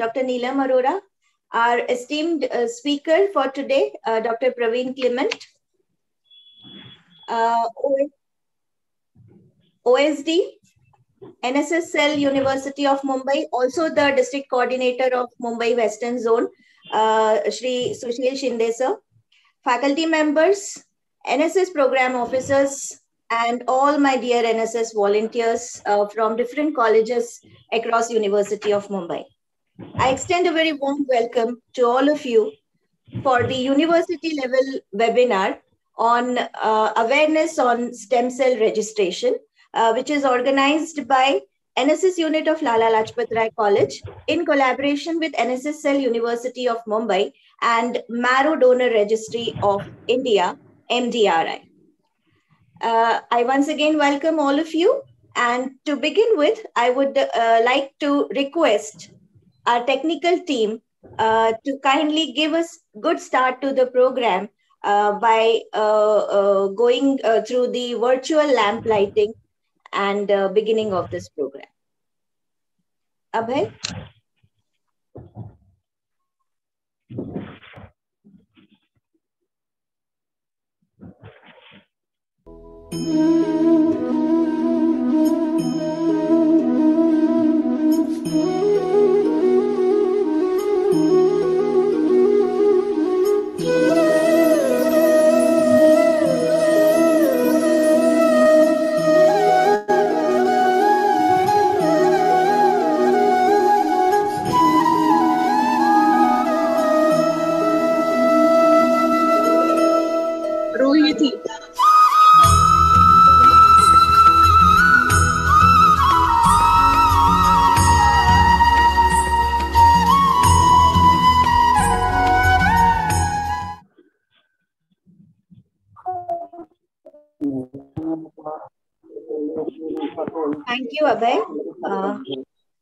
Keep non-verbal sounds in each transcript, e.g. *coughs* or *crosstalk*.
Dr. Neelam Arora, our esteemed uh, speaker for today, uh, Dr. Praveen Clement, uh, OSD, NSS Cell University of Mumbai, also the district coordinator of Mumbai Western Zone, uh, Shri Sushil Shinde sir, faculty members, NSS program officers, and all my dear NSS volunteers uh, from different colleges across University of Mumbai. I extend a very warm welcome to all of you for the university level webinar on uh, awareness on stem cell registration, uh, which is organized by NSS unit of Lala Lajpat Rai College in collaboration with NSS Cell University of Mumbai and Marrow Donor Registry of India, MDRI. Uh, I once again welcome all of you. And to begin with, I would uh, like to request our technical team uh, to kindly give us good start to the program uh, by uh, uh, going through the virtual lamp lighting and beginning of this program. Abhay? You, Abhay. Uh,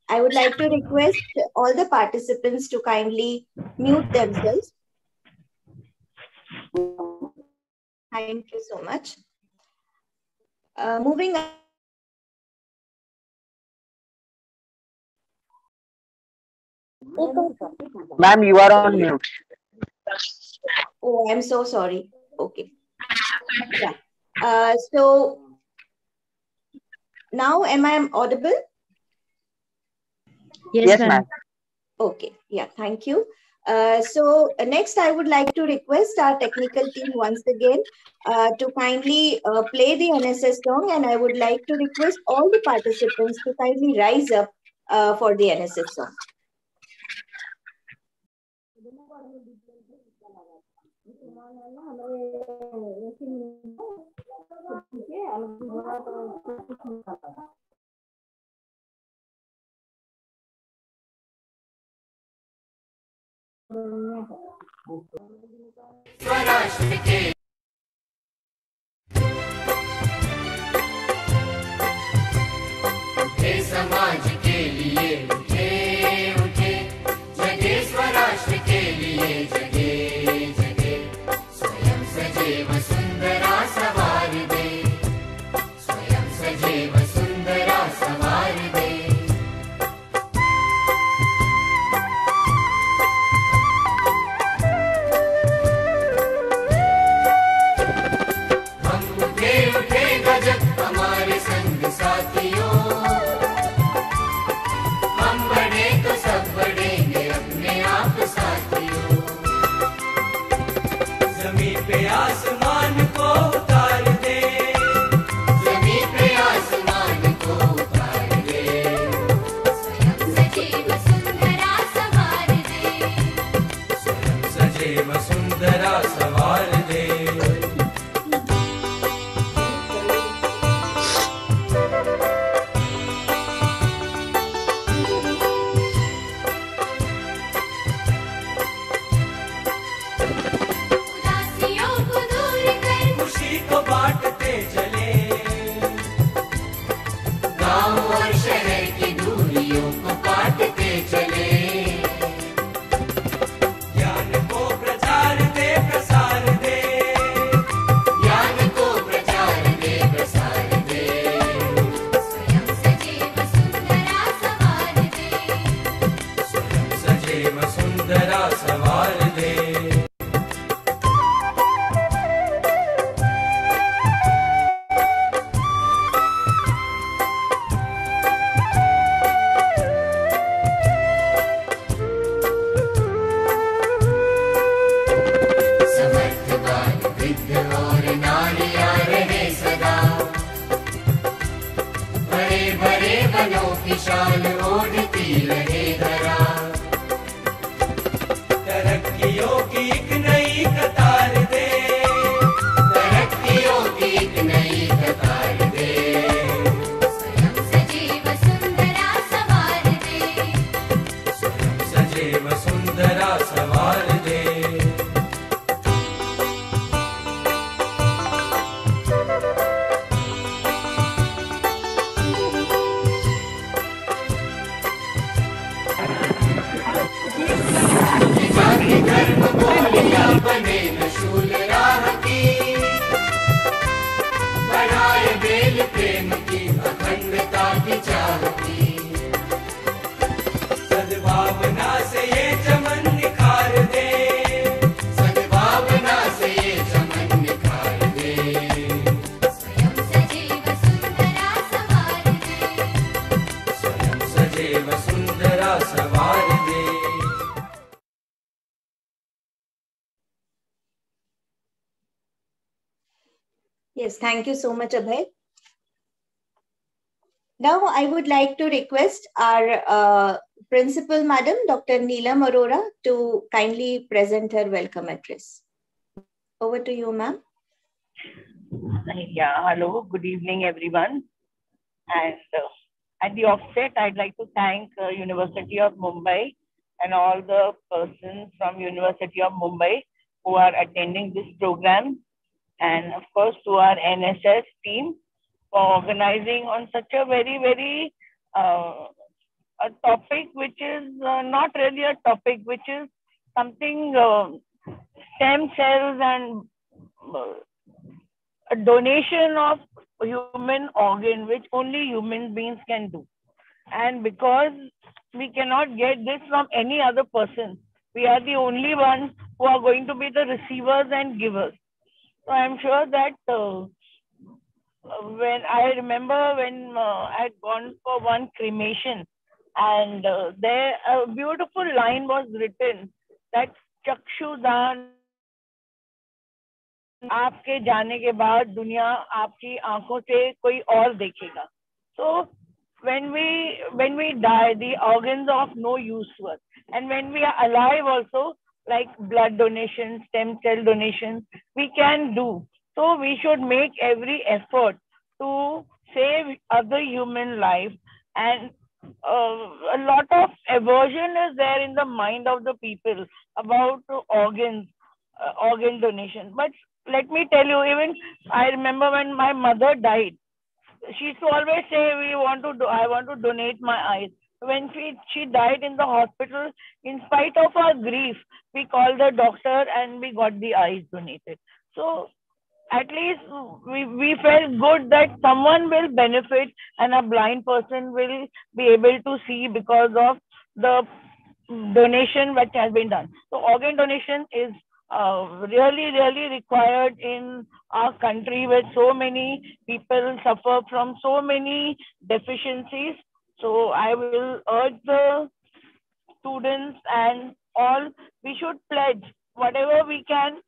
I would like to request all the participants to kindly mute themselves. Thank you so much. Uh, moving on. Ma'am, you are on mute. Oh, I'm so sorry. Okay. Yeah. Uh, so now am I audible? Yes, ma'am. Okay. Yeah. Thank you. Uh, so uh, next, I would like to request our technical team once again uh, to kindly uh, play the NSS song, and I would like to request all the participants to kindly rise up uh, for the NSS song. ठीक है अलग होगा तो स्वराष्ट्र के thank you so much, Abhay. Now, I would like to request our uh, principal, Madam Dr. Neelam Arora, to kindly present her welcome address. Over to you, ma'am. Yeah, hello, good evening, everyone. And uh, at the offset, I'd like to thank uh, University of Mumbai and all the persons from University of Mumbai who are attending this program, and of course to our NSS team for organizing on such a very, very uh, a topic which is uh, not really a topic, which is something uh, stem cells and uh, a donation of human organ which only human beings can do. And because we cannot get this from any other person we are the only ones who are going to be the receivers and givers so i'm sure that uh, when i remember when uh, i had gone for one cremation and uh, there a beautiful line was written that chakshudan आपके जाने के बाद दुनिया आपकी आंखों से कोई और देखेगा so when we when we die the organs are of no use to us and when we are alive also like blood donation stem cell donation we can do so we should make every effort to save other human life and uh, a lot of aversion is there in the mind of the people about organs uh, organ donation but let me tell you, even I remember when my mother died, she used to always say, "We want to do. I want to donate my eyes." When she she died in the hospital, in spite of our grief, we called the doctor and we got the eyes donated. So at least we, we felt good that someone will benefit and a blind person will be able to see because of the donation which has been done. So organ donation is uh, really, really required in our country where so many people suffer from so many deficiencies. So I will urge the students and all, we should pledge whatever we can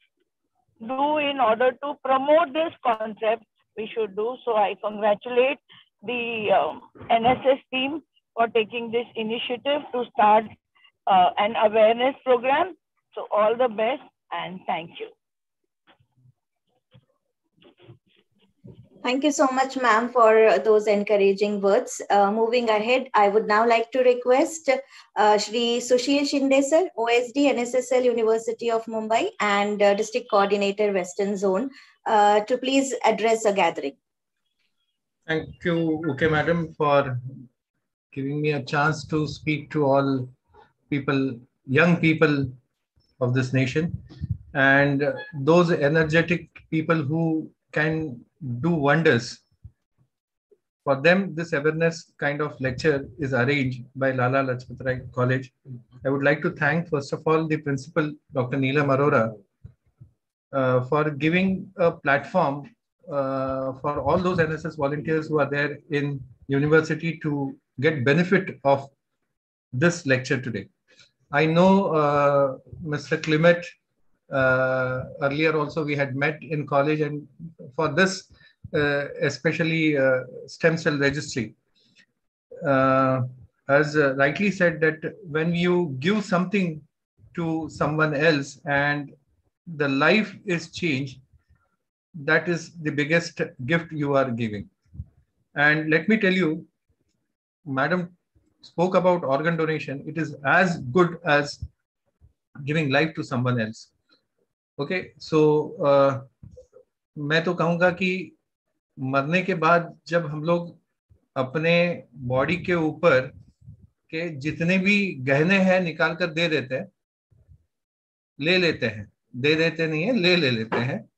do in order to promote this concept, we should do. So I congratulate the um, NSS team for taking this initiative to start uh, an awareness program. So all the best and thank you. Thank you so much, ma'am, for those encouraging words. Uh, moving ahead, I would now like to request uh, Shri Sushil Shinde sir, OSD NSS Cell University of Mumbai and uh, District Coordinator Western Zone uh, to please address a gathering. Thank you, okay, madam, for giving me a chance to speak to all people, young people of this nation, and those energetic people who can do wonders For them, this awareness kind of lecture is arranged by Lala Lajpat Rai College. I would like to thank, first of all, the principal, Dr. Neelam Arora, uh, for giving a platform uh, for all those NSS volunteers who are there in university to get benefit of this lecture today. I know uh, Mr. Clement, uh, earlier also we had met in college and for this, uh, especially uh, stem cell registry, uh, as uh, rightly said that when you give something to someone else and the life is changed, that is the biggest gift you are giving. And let me tell you, Madam spoke about organ donation. It is as good as giving life to someone else. Okay, so uh, मैं तो कहूँगा कि मरने के बाद जब हम लोग अपने बॉडी के ऊपर के जितने भी गहने हैं निकाल कर दे देते हैं ले लेते हैं दे देते नहीं है ले ले लेते हैं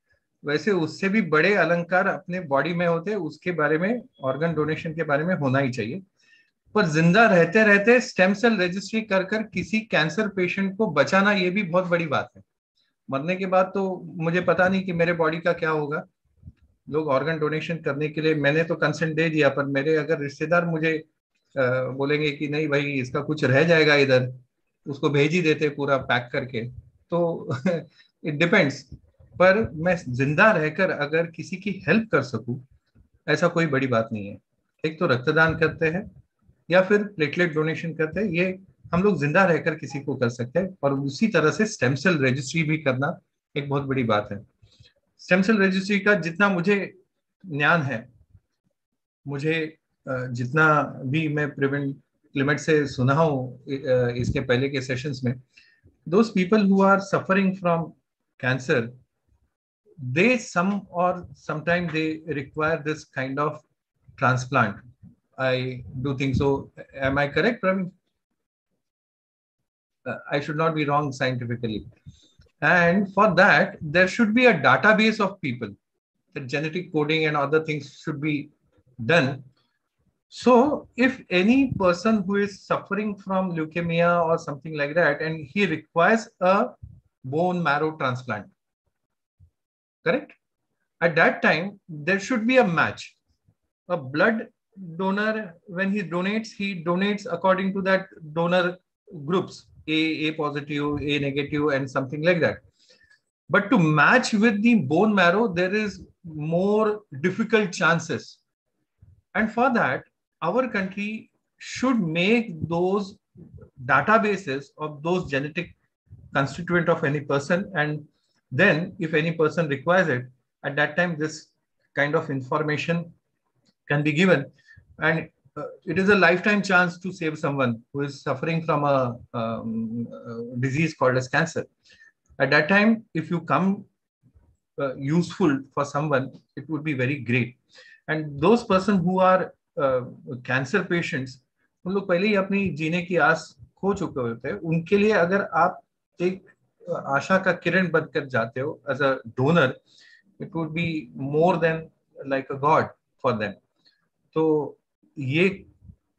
वैसे उससे भी बड़े अलंकार अपने बॉडी में होते हैं उसके बारे में ऑर्गन डोनेशन के बारे में होना ही चाहिए। पर ज़िंदा रहते रहते स्टेम सेल रजिस्ट्री कर कर किसी कैंसर पेशेंट को बचाना ये भी बहुत बड़ी बात है। मरने के बाद तो मुझे पता नहीं कि मेरे बॉडी का क्या होगा। लोग ऑर्गन डोनेशन करने के लिए मैंने तो कंसेंट दे दिया पर मेरे अगर रिश्तेदार मुझे अ, बोलेंगे कि नहीं भाई इसका कुछ रह जाएगा इधर उसको भेज ही देते पूरा पैक करके तो *laughs* इट डिपेंड्स पर मैं ज़िंदा रहकर अगर किसी की हेल्प कर सकूँ ऐसा कोई बड़ी बात नहीं है। एक तो रक्तदान करते हैं या फिर प्लेटलेट डोनेशन करते हैं ये हम लोग ज़िंदा रहकर किसी को कर सकते हैं और उसी तरह से स्टेम सेल रजिस्ट्री भी करना एक बहुत बड़ी बात है। स्टेम सेल रजिस्ट्री का जितना मुझे ज्ञान है, मुझे जितना भी मैं प्रिवेंट लिमिट से सुना हूँ इसके पहले के सेशंस में those people who are suffering from cancer they some और sometime they require this kind of transplant I do think so am I correct Praveen I should not be wrong scientifically and for that there should be a database of people the genetic coding and other things should be done so if any person who is suffering from leukemia or something like that, and he requires a bone marrow transplant, correct? At that time, there should be a match. A blood donor, when he donates, he donates according to that donor groups, A, A positive, A negative, and something like that. But to match with the bone marrow, there is more difficult chances. And for that, our country should make those databases of those genetic constituent of any person and then if any person requires it at that time this kind of information can be given and it is a lifetime chance to save someone who is suffering from a, um, a disease called as cancer at that time if you come uh, useful for someone it would be very great and those person who are cancer patients उन लोग पहले ही अपनी जीने की आस खो चुके होते हैं उनके लिए अगर आप एक आशा का किरण बनकर जाते हो as a donor it would be more than like a god for them तो ये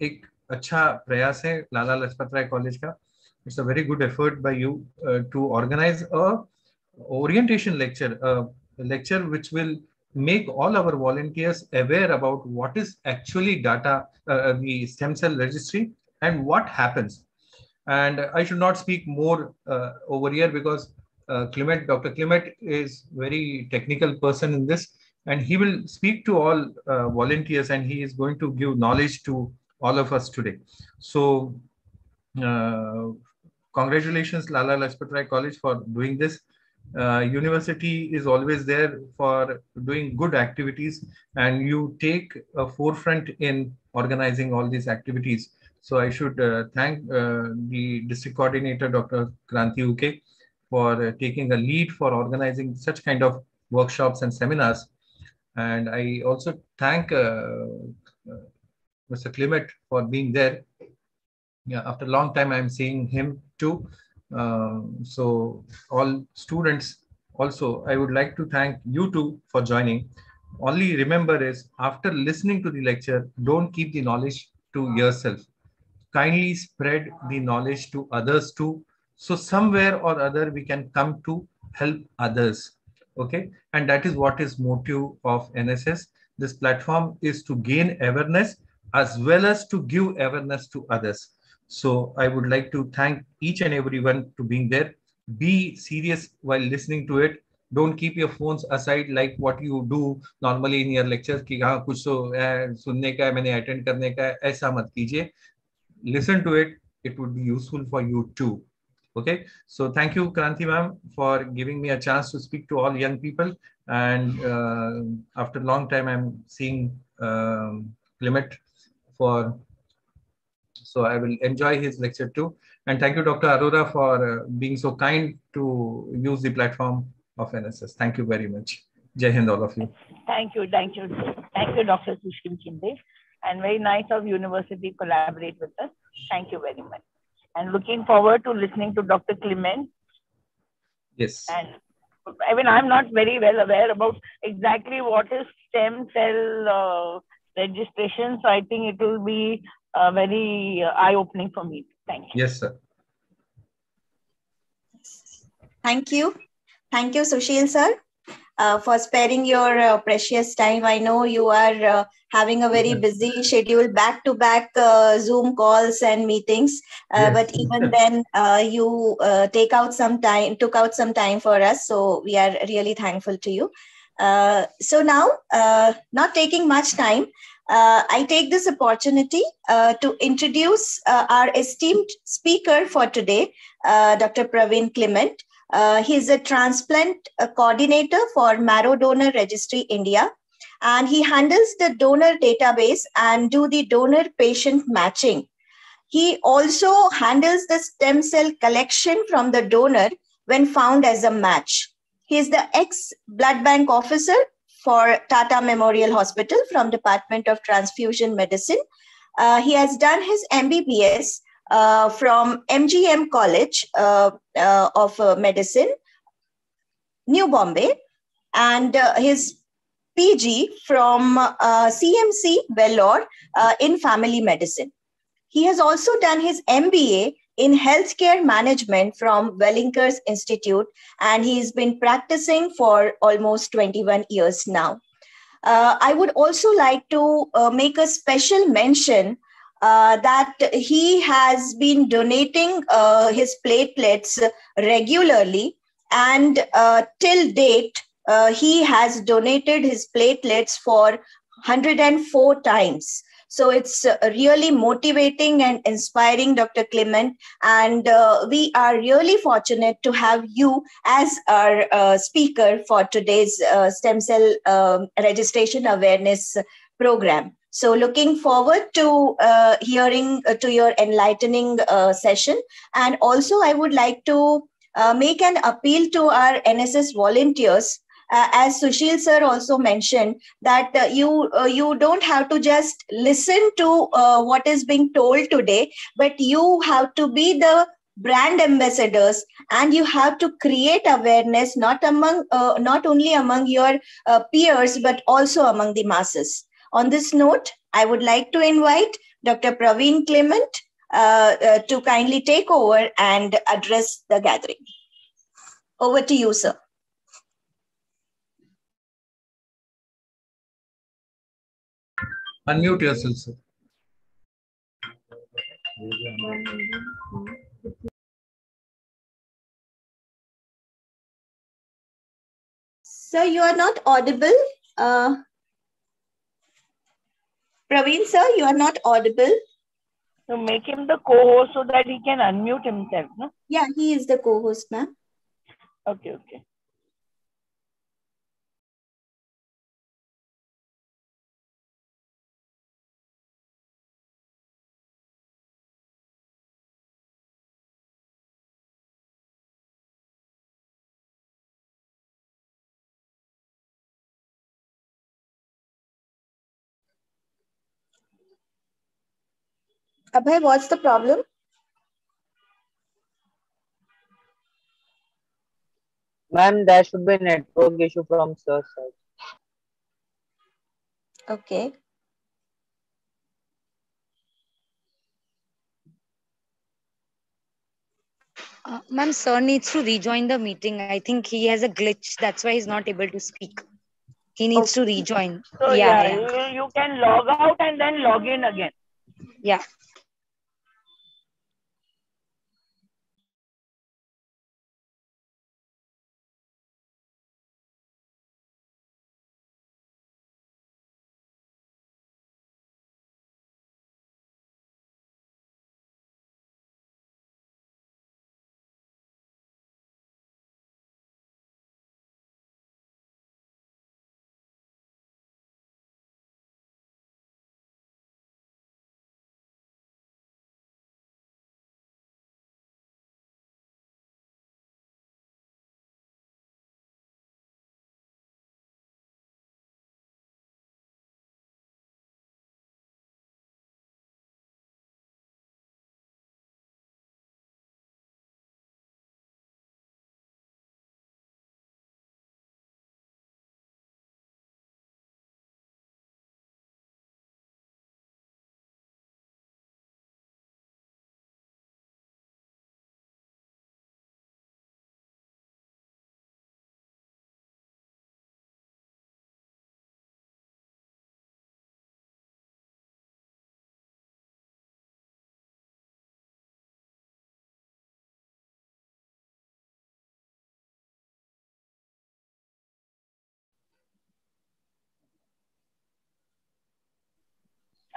एक अच्छा प्रयास है, लाला लजपत राय कॉलेज का। It's a very good effort by you to organise a orientation lecture lecture which will make all our volunteers aware about what is actually data stem cell registry and what happens and I should not speak more over here because Clement doctor Clement is very technical person in this and he will speak to all volunteers and he is going to give knowledge to all of us today. So congratulations Lala Lajpat Rai College for doing this. Uh, university is always there for doing good activities and you take a forefront in organizing all these activities. So i should uh, thank uh, the district coordinator dr kranti uke for taking a lead for organizing such kind of workshops and seminars and i also thank mr clement for being there yeah after a long time i'm seeing him too uh, so all students also, I would like to thank you two for joining. only remember is after listening to the lecture, don't keep the knowledge to yourself. Kindly spread the knowledge to others too. So somewhere or other we can come to help others Okay. And that is what is motive of NSS. This platform is to gain awareness as well as to give awareness to others. So I would like to thank each and everyone to being there. Be serious while listening to it. Don't keep your phones aside like what you do normally in your lectures कि हाँ कुछ तो eh, सुनने का है मैंने attend करने का है ऐसा मत कीजिए listen to it it would be useful for you too okay so thank you kranti ma'am for giving me a chance to speak to all young people and uh, after a long time i'm seeing um, clement for so i will enjoy his lecture too and thank you dr arora for uh, being so kind to use the platform of nss thank you very much jai hind all of you Thank you, thank you, thank you, Dr. Sushil Shinde. And very nice of university collaborate with us. Thank you very much. And looking forward to listening to Dr. Clement. yes And I mean, I'm not very well aware about exactly what is stem cell uh, registration. So I think it will be uh, very uh, eye-opening for me. Thank you. yes sir Thank you. Thank you, Sushil sir, uh, for sparing your uh, precious time. I know you are uh, having a very busy schedule, back to back Zoom calls and meetings. Uh, Yes. But even then, *laughs* uh, you uh, take out some time, took out some time for us. So we are really thankful to you. Uh, so now, uh, not taking much time, uh, I take this opportunity uh, to introduce uh, our esteemed speaker for today, uh, Dr. Praveen Clement. Uh, he's a transplant uh, coordinator for Marrow Donor Registry India, and he handles the donor database and do the donor patient matching. He also handles the stem cell collection from the donor when found as a match. He is the ex blood bank officer for Tata Memorial Hospital from Department of Transfusion Medicine. Uh, he has done his MBBS uh, from MGM College uh, uh, of uh, Medicine, New Bombay, and uh, his PG from CMC Vellore in family medicine. He has also done his MBA in healthcare management from Welingkar's Institute, and he's been practicing for almost 21 years now. I would also like to make a special mention uh, that he has been donating uh, his platelets regularly, and uh, till date, uh, he has donated his platelets for 104 times. So it's uh, really motivating and inspiring, Dr. Clement. And uh, we are really fortunate to have you as our uh, speaker for today's uh, stem cell um, registration awareness program. So looking forward to uh, hearing uh, to your enlightening uh, session. And also I would like to uh, make an appeal to our NSS volunteers. Uh, as Sushil sir also mentioned, that uh, you you don't have to just listen to what is being told today, but you have to be the brand ambassadors and you have to create awareness not among uh, not only among your uh, peers but also among the masses on this note i would like to invite dr praveen clement uh, uh, to kindly take over and address the gathering. Over to you sir. Unmute yourself sir. Sir you are not audible. Uh, praveen sir you are not audible So make him the co-host so that he can unmute himself. No? yeah he is the co-host ma'am Okay, okay. Abhay what's the problem Ma'am, there should be network issue from sir side. Okay. Uh, Ma'am, sir needs to rejoin the meeting. I think he has a glitch. That's why he's not able to speak. He needs to rejoin. So yeah, yeah, yeah, You, you can log out and then log in again. yeah.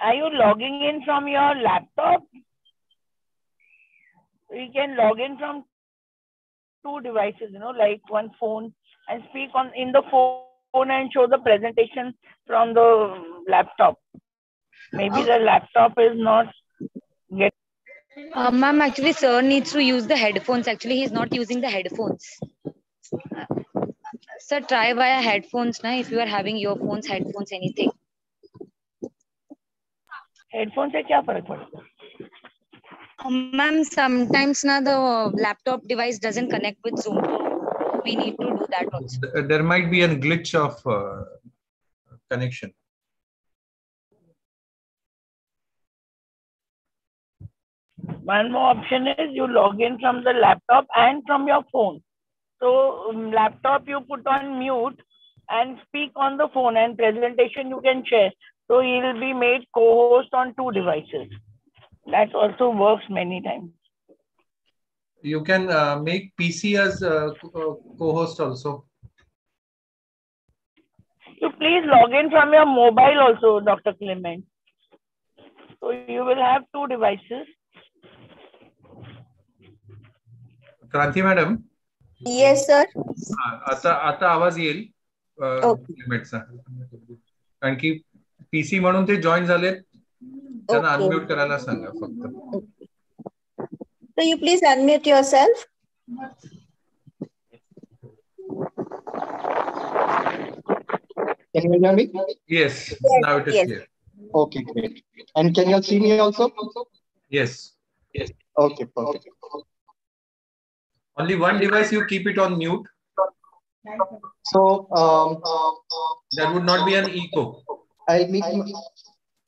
Are you logging in from your laptop? You can log in from two devices, you know, like one phone and speak on in the phone and show the presentation from the laptop. Maybe the laptop is not get Uh, ma'am, actually, sir needs to use the headphones. Actually, he's not using the headphones. Uh, sir, try via headphones now if you are having earphones, headphones, anything. Headphone से क्या फ़र्क पड़ता है? Ma'am sometimes ना the laptop device doesn't connect with Zoom we need to do that also there might be a glitch of connection one more option is you log in from the laptop and from your phone so laptop you put on mute and speak on the phone and presentation you can share So he will be made co-host on two devices. That also works many times. You can uh, make PC as uh, co- uh, co-host also. So please log in from your mobile also, Dr. Clement. So you will have two devices. Kranti madam Yes, sir. आता आता आवाज येईल अ, Okay. लिमिटचा कारण की PC म्हणून ते join झालेत त्यांना Okay. अनम्यूट करायला सांगा फक्त So you please unmute yourself. Can you hear me? Yes Yes, now it is yes. Clear Okay, great. And can you all see me also? Yes Okay, perfect. only one device you keep it on mute So um, there would not be an echo I'll make,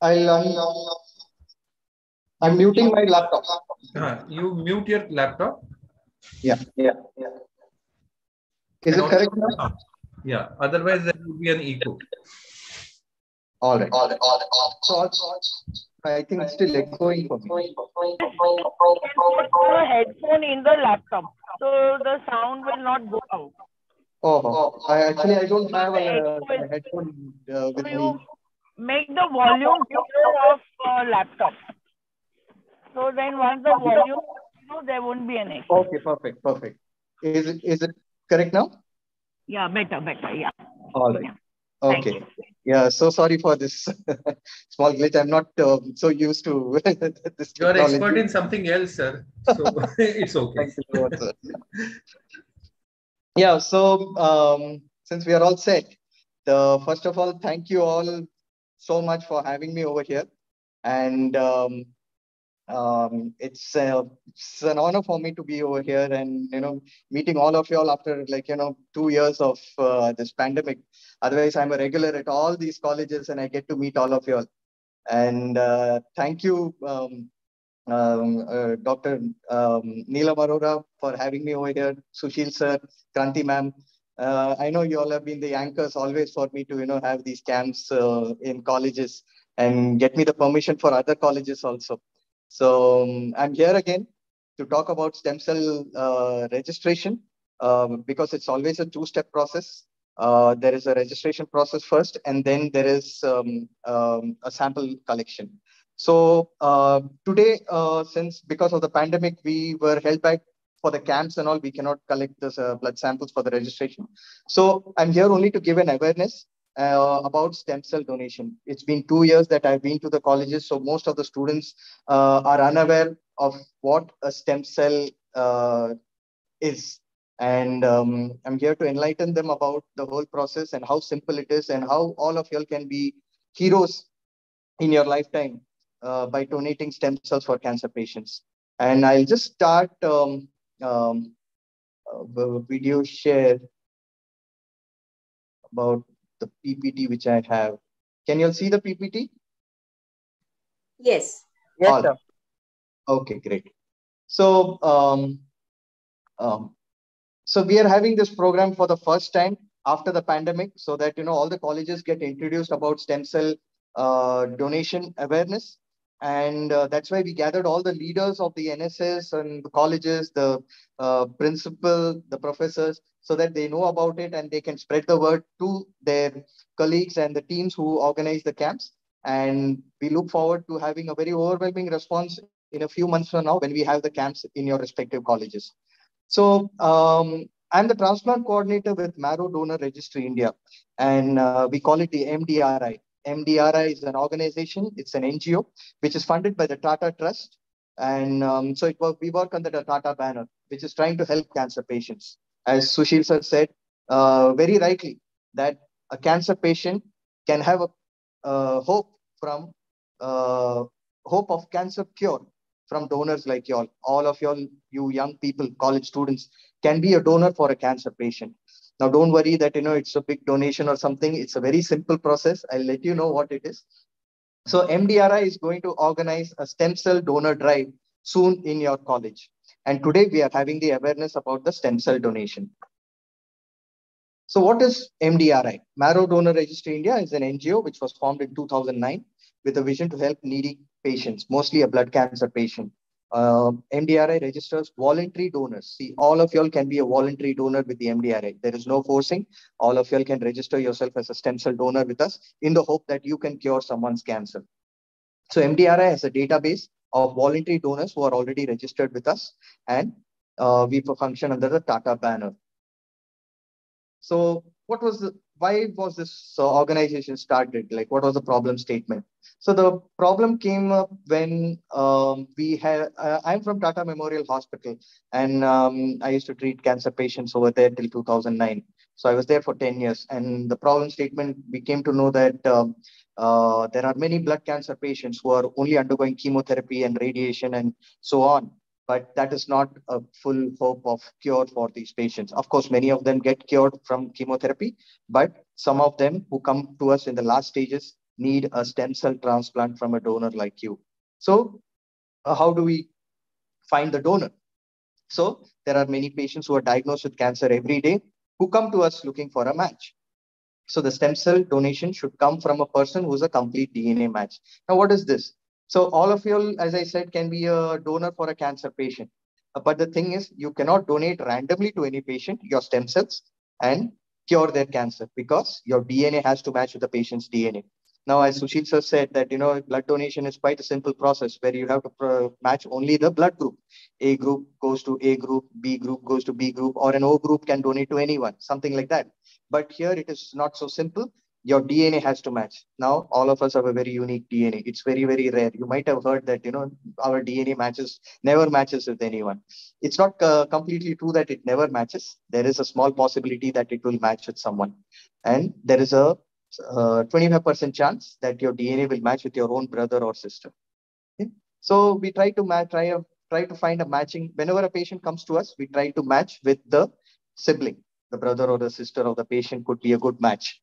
I'll, um, I'm muting my laptop. Uh, you mute your laptop Yeah, yeah, yeah. Is it correct now? Ah, yeah otherwise there would be an echo All right. All right. All right. All right. So, so I think it's still echoing for me. You put a headphone in the laptop. So the sound will not go out. Oh, oh, I actually I don't have a, a headphone uh, with So me. You make the volume zero of uh, laptop. So then once the volume, you know, there won't be an echo. Okay, perfect, perfect. Is it is it correct now? Yeah, better, better. Yeah. All right. Yeah. Okay. Yeah. So sorry for this *laughs* small glitch. I'm not uh, so used to *laughs* this. you are expert in something else sir so *laughs* it's okay Thank you much, sir. Yeah. So um, since we are all set, the first of all, thank you all so much for having me over here, and um, um, it's, uh, it's an honor for me to be over here and you know meeting all of you all after like you know two years of uh, this pandemic. Otherwise, I'm a regular at all these colleges and I get to meet all of you all. And uh, thank you, um, um, uh, Dr. Um, Neelam Arora, for having me over here. Sushil sir, Kranti ma'am. Uh, I know you all have been the anchors always for me to you know have these camps uh, in colleges and get me the permission for other colleges also. So um, I'm here again to talk about stem cell uh, registration um, because it's always a two-step process. Uh, there is a registration process first, and then there is um, um, a sample collection. So uh, today, uh, since because of the pandemic, we were held back for the camps and all, we cannot collect the uh, blood samples for the registration. So I'm here only to give an awareness uh, about stem cell donation. It's been two years that I've been to the colleges, so most of the students uh, are unaware of what a stem cell uh, is. And um, I'm here to enlighten them about the whole process and how simple it is and how all of you all can be heroes in your lifetime uh, by donating stem cells for cancer patients. And I'll just start um, um, uh, video share about the PPT which I have. Can you all see the PPT? Yes. Yes, All. sir. Okay, great. So, um, um, so we are having this program for the first time after the pandemic, so that you know all the colleges get introduced about stem cell uh, donation awareness, and uh, that's why we gathered all the leaders of the NSS and the colleges, the uh, principal, the professors, so that they know about it and they can spread the word to their colleagues and the teams who organize the camps. And we look forward to having a very overwhelming response in a few months from now when we have the camps in your respective colleges. So um, I'm the transplant coordinator with Marrow Donor Registry India, and uh, we call it the MDRI. MDRI is an organization, it's an NGO, which is funded by the Tata Trust. And um, so it we work under the Tata banner, which is trying to help cancer patients. As Sushil sir said uh, very rightly, that a cancer patient can have a uh, hope from uh, hope of cancer cure from donors like y'all. All of y'all, you young people, college students, can be a donor for a cancer patient. Now, don't worry that you know it's a big donation or something. It's a very simple process. I'll let you know what it is. So MDRI is going to organize a stem cell donor drive soon in your college. And today we are having the awareness about the stem cell donation. So what is MDRI? Marrow Donor Registry India is an NGO which was formed in 2009 with a vision to help needy patients, mostly a blood cancer patient. Uh, MDRI registers voluntary donors. See, all of y'all can be a voluntary donor with the MDRI. There is no forcing. All of y'all can register yourself as a stem cell donor with us in the hope that you can cure someone's cancer. So MDRI has a database of voluntary donors who are already registered with us, and uh, we function under the Tata banner. So what was the, why was this uh, organization started? Like what was the problem statement? So the problem came up when um, we had, uh, I'm from Tata Memorial Hospital and um, I used to treat cancer patients over there till 2009. So I was there for 10 years and the problem statement, we came to know that um, uh, there are many blood cancer patients who are only undergoing chemotherapy and radiation and so on but that is not a full hope of cure for these patients. Of course, many of them get cured from chemotherapy, but some of them who come to us in the last stages need a stem cell transplant from a donor like you. So uh, how do we find the donor? So there are many patients who are diagnosed with cancer every day who come to us looking for a match. So the stem cell donation should come from a person who's a complete DNA match. Now, what is this? So all of you, as I said, can be a donor for a cancer patient. Uh, But the thing is, you cannot donate randomly to any patient your stem cells and cure their cancer because your DNA has to match with the patient's DNA. Now, as Sushil sir said that, you know, blood donation is quite a simple process where you have to match only the blood group. A group goes to A group, B group goes to B group, or an O group can donate to anyone, something like that. But here it is not so simple your DNA has to match. Now, all of us have a very unique DNA. It's very, very rare. You might have heard that, you know, our DNA matches, never matches with anyone. It's not uh, completely true that it never matches. There is a small possibility that it will match with someone. And there is a uh, 25% chance that your DNA will match with your own brother or sister. Okay? So we try to match, try, a, try to find a matching. Whenever a patient comes to us, we try to match with the sibling. The brother or the sister of the patient could be a good match.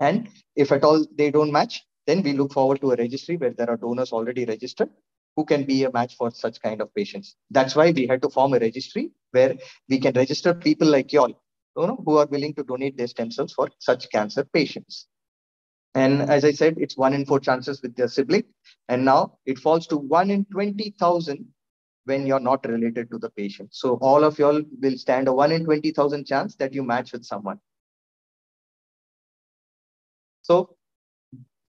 And if at all they don't match, then we look forward to a registry where there are donors already registered who can be a match for such kind of patients. That's why we had to form a registry where we can register people like y'all, you know, who are willing to donate their stem cells for such cancer patients. And as I said, it's one in four chances with their sibling. And now it falls to one in 20,000 when you're not related to the patient. So all of y'all will stand a one in 20,000 chance that you match with someone. So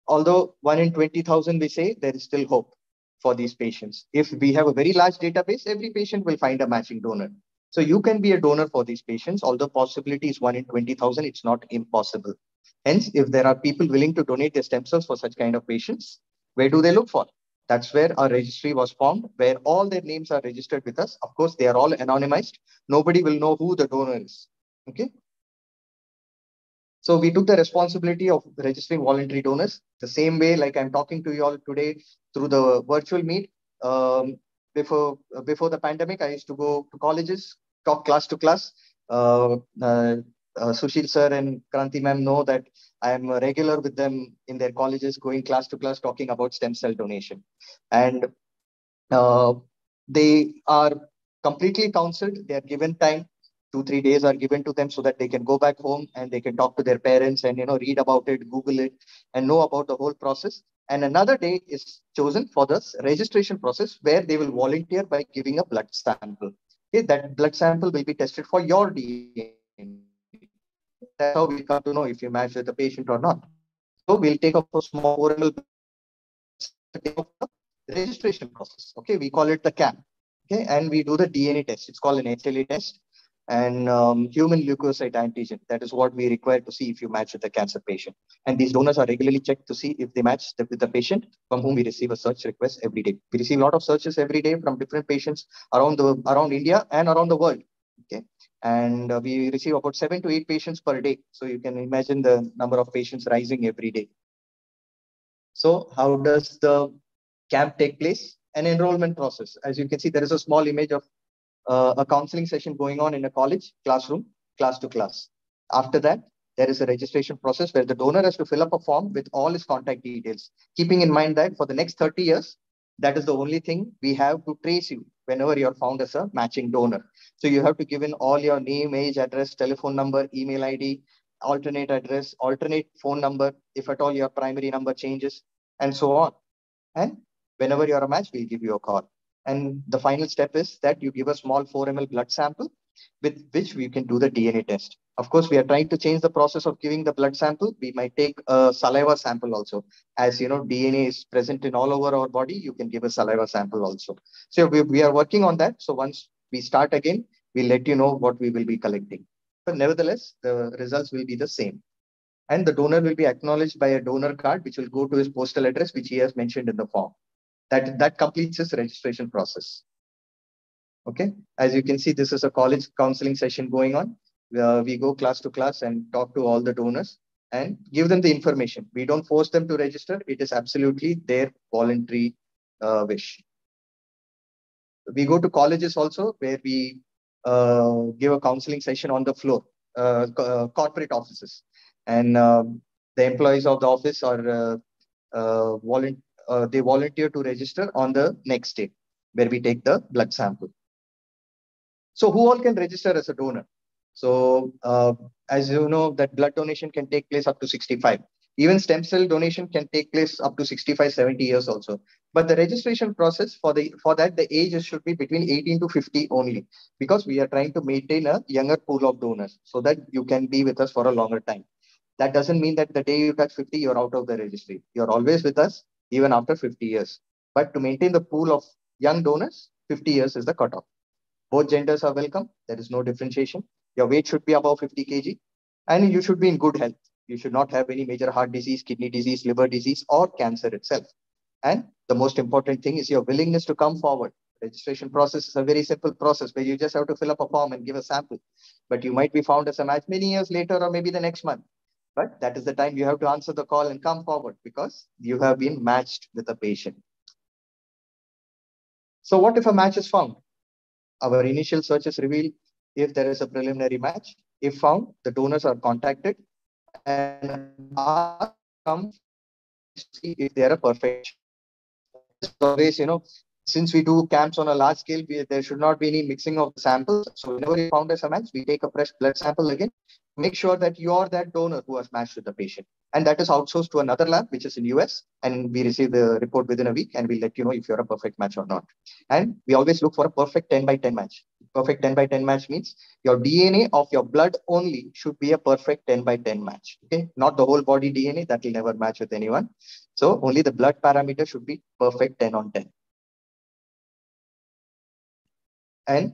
although one in 20,000 we say, there is still hope for these patients. If we have a very large database, every patient will find a matching donor. So you can be a donor for these patients, although possibility is one in 20,000, it's not impossible. Hence, if there are people willing to donate their stem cells for such kind of patients, where do they look for? That's where our registry was formed, where all their names are registered with us. Of course, they are all anonymized. Nobody will know who the donor is. Okay. So we took the responsibility of registering voluntary donors the same way, like I'm talking to you all today through the virtual meet. Um, before before the pandemic, I used to go to colleges, talk class to class. Uh, uh, uh, Sushil sir and Kranti ma'am know that I am regular with them in their colleges, going class to class, talking about stem cell donation. And uh, they are completely counseled. They are given time. Two, three days are given to them so that they can go back home and they can talk to their parents and, you know, read about it, Google it, and know about the whole process. And another day is chosen for the registration process where they will volunteer by giving a blood sample. Okay, that blood sample will be tested for your DNA that's how we come to know if you match with the patient or not. So we'll take up a small oral registration process. Okay, we call it the CAM. Okay, and we do the DNA test. It's called an HLA test and um, human leukocyte antigen. That is what we require to see if you match with the cancer patient. And these donors are regularly checked to see if they match the, with the patient from whom we receive a search request every day. We receive a lot of searches every day from different patients around the around India and around the world. Okay, and uh, we receive about seven to eight patients per day. So you can imagine the number of patients rising every day. So how does the camp take place? An enrollment process. As you can see, there is a small image of uh, a counseling session going on in a college classroom, class to class. After that, there is a registration process where the donor has to fill up a form with all his contact details, keeping in mind that for the next 30 years, that is the only thing we have to trace you whenever you're found as a matching donor. So you have to give in all your name, age, address, telephone number, email ID, alternate address, alternate phone number, if at all your primary number changes, and so on. And whenever you're a match, we'll give you a call. And the final step is that you give a small 4 ml blood sample with which we can do the DNA test. Of course, we are trying to change the process of giving the blood sample. We might take a saliva sample also. As you know, DNA is present in all over our body. You can give a saliva sample also. So we, we are working on that. So once we start again, we'll let you know what we will be collecting. But nevertheless, the results will be the same. And the donor will be acknowledged by a donor card, which will go to his postal address, which he has mentioned in the form. That, that completes his registration process. Okay, as you can see, this is a college counseling session going on. Uh, we go class to class and talk to all the donors and give them the information. We don't force them to register. It is absolutely their voluntary uh, wish. We go to colleges also where we uh, give a counseling session on the floor, uh, uh, corporate offices. And um, the employees of the office are uh, uh, they volunteer to register on the next day where we take the blood sample. So who all can register as a donor? So uh, as you know, that blood donation can take place up to 65. Even stem cell donation can take place up to 65, 70 years also. But the registration process for the for that, the age should be between 18 to 50 only, because we are trying to maintain a younger pool of donors so that you can be with us for a longer time. That doesn't mean that the day you touch 50, you're out of the registry. You're always with us, even after 50 years. But to maintain the pool of young donors, 50 years is the cutoff. Both genders are welcome. There is no differentiation. Your weight should be above 50 kg and you should be in good health. You should not have any major heart disease, kidney disease, liver disease, or cancer itself. And the most important thing is your willingness to come forward. Registration process is a very simple process where you just have to fill up a form and give a sample. But you might be found as a match many years later or maybe the next month. But that is the time you have to answer the call and come forward because you have been matched with a patient. So what if a match is found? Our initial searches reveal if there is a preliminary match. If found, the donors are contacted and asked come see if they are a perfect. Always, you know, since we do camps on a large scale, we, there should not be any mixing of the samples. So whenever we found a match, we take a fresh blood sample again. Make sure that you are that donor who has matched with the patient. And that is outsourced to another lab, which is in US. And we receive the report within a week and we'll let you know if you're a perfect match or not. And we always look for a perfect 10 by 10 match. Perfect 10 by 10 match means your DNA of your blood only should be a perfect 10 by 10 match. Okay. Not the whole body DNA that will never match with anyone. So only the blood parameter should be perfect 10 on 10. And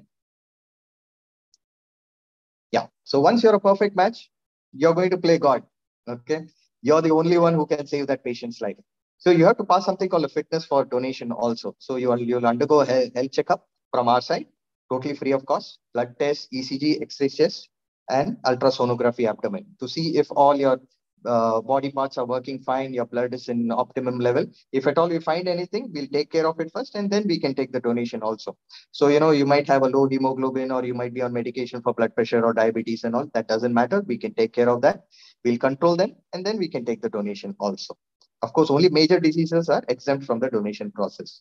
yeah, so once you're a perfect match, you're going to play God. Okay. You're the only one who can save that patient's life. So you have to pass something called a fitness for donation also. So you will you'll undergo a health, checkup from our side, totally free of cost, blood test, ECG, X-ray chest, and ultrasonography abdomen to see if all your uh, body parts are working fine, your blood is in optimum level. If at all we find anything, we'll take care of it first and then we can take the donation also. So, you know, you might have a low hemoglobin or you might be on medication for blood pressure or diabetes and all. That doesn't matter. We can take care of that. We'll control them and then we can take the donation also. Of course, only major diseases are exempt from the donation process.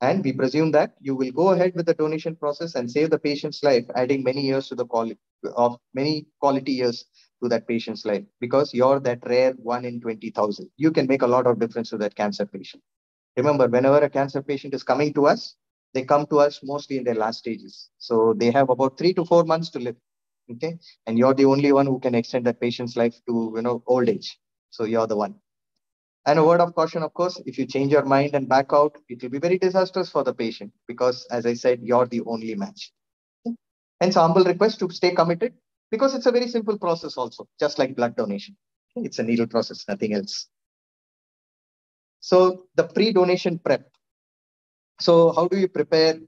And we presume that you will go ahead with the donation process and save the patient's life, adding many years to the quality of many quality years to that patient's life because you're that rare one in 20,000. You can make a lot of difference to that cancer patient. Remember, whenever a cancer patient is coming to us, they come to us mostly in their last stages. So they have about three to four months to live. Okay. And you're the only one who can extend that patient's life to, you know, old age. So you're the one. And a word of caution, of course, if you change your mind and back out, it will be very disastrous for the patient because, as I said, you're the only match. Hence, humble request to stay committed because it's a very simple process also, just like blood donation. It's a needle process, nothing else. So the pre-donation prep. So how do you prepare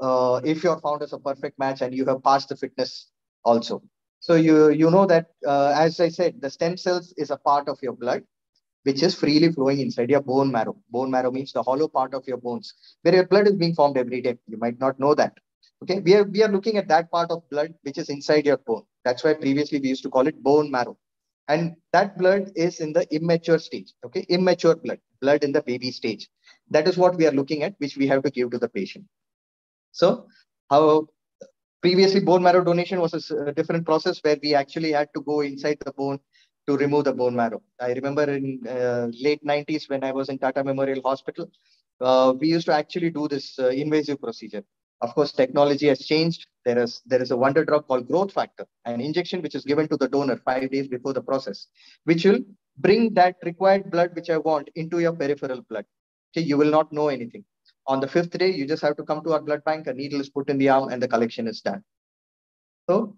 uh, if you're found as a perfect match and you have passed the fitness also? So you, you know that, uh, as I said, the stem cells is a part of your blood, which is freely flowing inside your bone marrow. Bone marrow means the hollow part of your bones, where your blood is being formed every day. You might not know that. Okay, we are, we are looking at that part of blood which is inside your bone. That's why previously we used to call it bone marrow. And that blood is in the immature stage. Okay, immature blood, blood in the baby stage. That is what we are looking at, which we have to give to the patient. So, how previously bone marrow donation was a different process where we actually had to go inside the bone to remove the bone marrow. I remember in uh, late 90s when I was in Tata Memorial Hospital, uh, we used to actually do this uh, invasive procedure. Of course, technology has changed. There is there is a wonder drug called growth factor, an injection which is given to the donor five days before the process, which will bring that required blood which I want into your peripheral blood. Okay, you will not know anything. On the fifth day, you just have to come to our blood bank. A needle is put in the arm, and the collection is done. So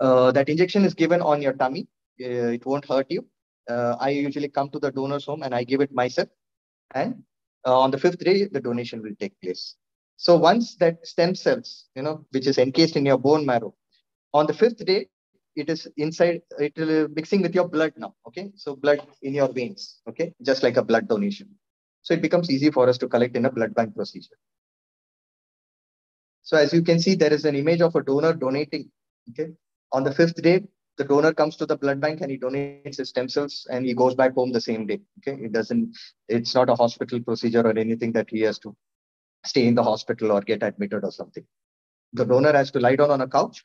uh, that injection is given on your tummy. Uh, it won't hurt you. Uh, I usually come to the donor's home and I give it myself. And uh, on the fifth day, the donation will take place. So once that stem cells, you know, which is encased in your bone marrow, on the fifth day, it is inside, it will mixing with your blood now. Okay. So blood in your veins. Okay. Just like a blood donation. So it becomes easy for us to collect in a blood bank procedure. So as you can see, there is an image of a donor donating. Okay. On the fifth day, the donor comes to the blood bank and he donates his stem cells and he goes back home the same day. Okay. It doesn't, it's not a hospital procedure or anything that he has to stay in the hospital or get admitted or something. The donor has to lie down on a couch.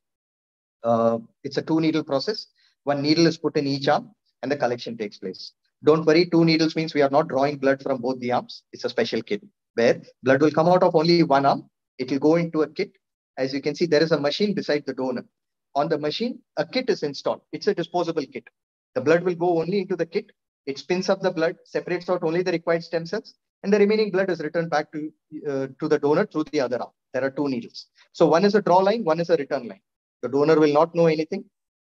Uh, it's a two needle process. One needle is put in each arm and the collection takes place. Don't worry, two needles means we are not drawing blood from both the arms. It's a special kit where blood will come out of only one arm. It will go into a kit. As you can see, there is a machine beside the donor. On the machine, a kit is installed. It's a disposable kit. The blood will go only into the kit. It spins up the blood, separates out only the required stem cells, and the remaining blood is returned back to, uh, to the donor through the other arm. There are two needles. So one is a draw line, one is a return line. The donor will not know anything.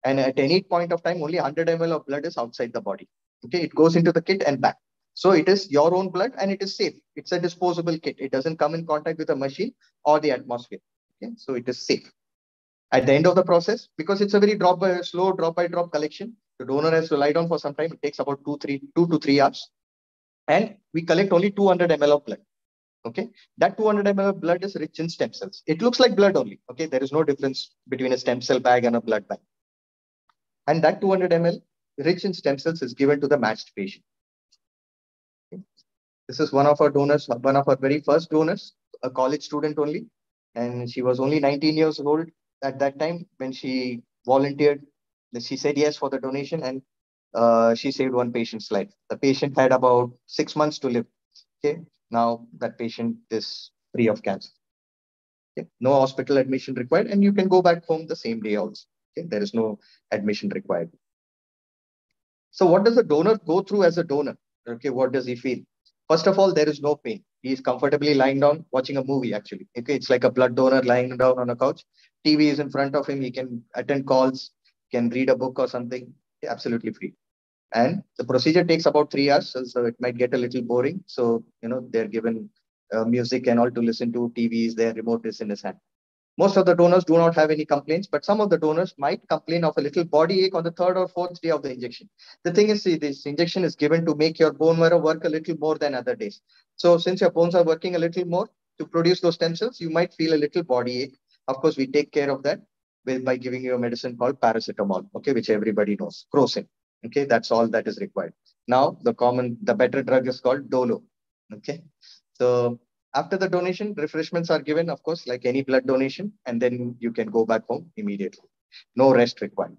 And at any point of time, only 100 ml of blood is outside the body. Okay, it goes into the kit and back. So it is your own blood and it is safe. It's a disposable kit. It doesn't come in contact with the machine or the atmosphere. Okay, so it is safe. At the end of the process, because it's a very drop by slow drop by drop collection, the donor has to lie down for some time. It takes about two, three, two to three hours. And we collect only 200 ml of blood. Okay, that 200 ml of blood is rich in stem cells. It looks like blood only. Okay, there is no difference between a stem cell bag and a blood bag. And that 200 ml rich in stem cells is given to the matched patient. Okay. This is one of our donors, one of our very first donors, a college student only. And she was only 19 years old at that time when she volunteered. She said yes for the donation and uh, she saved one patient's life. The patient had about six months to live. Okay, now that patient is free of cancer. Okay? No hospital admission required, and you can go back home the same day also. Okay? There is no admission required. So, what does the donor go through as a donor? Okay, what does he feel? First of all, there is no pain. He is comfortably lying down watching a movie, actually. Okay, it's like a blood donor lying down on a couch. TV is in front of him. He can attend calls, can read a book or something, absolutely free. And the procedure takes about three hours, so, it might get a little boring. So, you know, they're given uh, music and all to listen to, TVs, their remote is in his hand. Most of the donors do not have any complaints, but some of the donors might complain of a little body ache on the third or fourth day of the injection. The thing is, see, this injection is given to make your bone marrow work a little more than other days. So since your bones are working a little more to produce those stem cells, you might feel a little body ache. Of course, we take care of that by giving you a medicine called paracetamol, okay, which everybody knows, crocin. Okay, that's all that is required. Now, the common, the better drug is called Dolo. Okay, so after the donation, refreshments are given, of course, like any blood donation, and then you can go back home immediately. No rest required.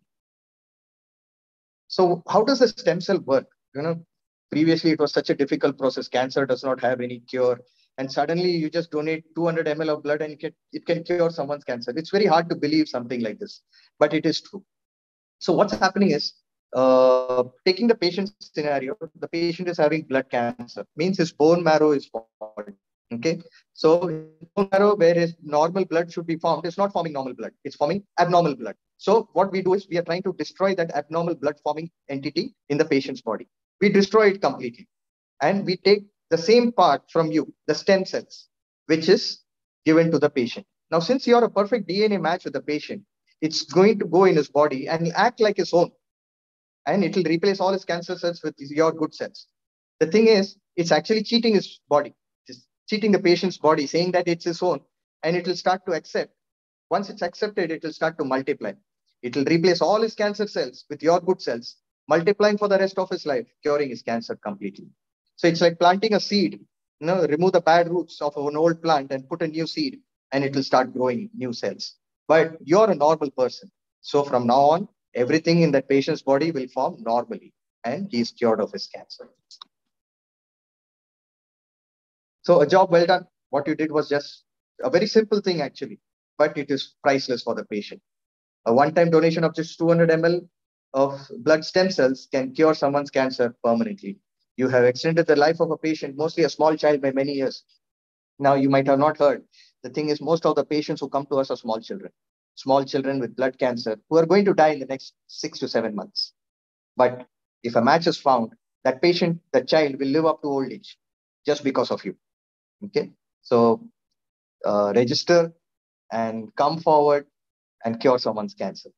So, how does the stem cell work? You know, previously it was such a difficult process. Cancer does not have any cure, and suddenly you just donate 200 ml of blood and it can, it can cure someone's cancer. It's very hard to believe something like this, but it is true. So, what's happening is uh, taking the patient scenario, the patient is having blood cancer, means his bone marrow is faulty. Okay, so bone marrow where his normal blood should be formed is not forming normal blood; it's forming abnormal blood. So what we do is we are trying to destroy that abnormal blood forming entity in the patient's body. We destroy it completely, and we take the same part from you, the stem cells, which is given to the patient. Now, since you are a perfect DNA match with the patient, it's going to go in his body and act like his own and it will replace all his cancer cells with your good cells. The thing is, it's actually cheating his body, just cheating the patient's body, saying that it's his own, and it will start to accept. Once it's accepted, it will start to multiply. It will replace all his cancer cells with your good cells, multiplying for the rest of his life, curing his cancer completely. So it's like planting a seed. You know, remove the bad roots of an old plant and put a new seed, and it will start growing new cells. But you're a normal person. So from now on, everything in that patient's body will form normally and he is cured of his cancer. So a job well done. What you did was just a very simple thing actually, but it is priceless for the patient. A one-time donation of just 200 ml of blood stem cells can cure someone's cancer permanently. You have extended the life of a patient, mostly a small child by many years. Now you might have not heard. The thing is most of the patients who come to us are small children small children with blood cancer who are going to die in the next six to seven months. But if a match is found, that patient, that child will live up to old age just because of you. Okay. So uh, register and come forward and cure someone's cancer.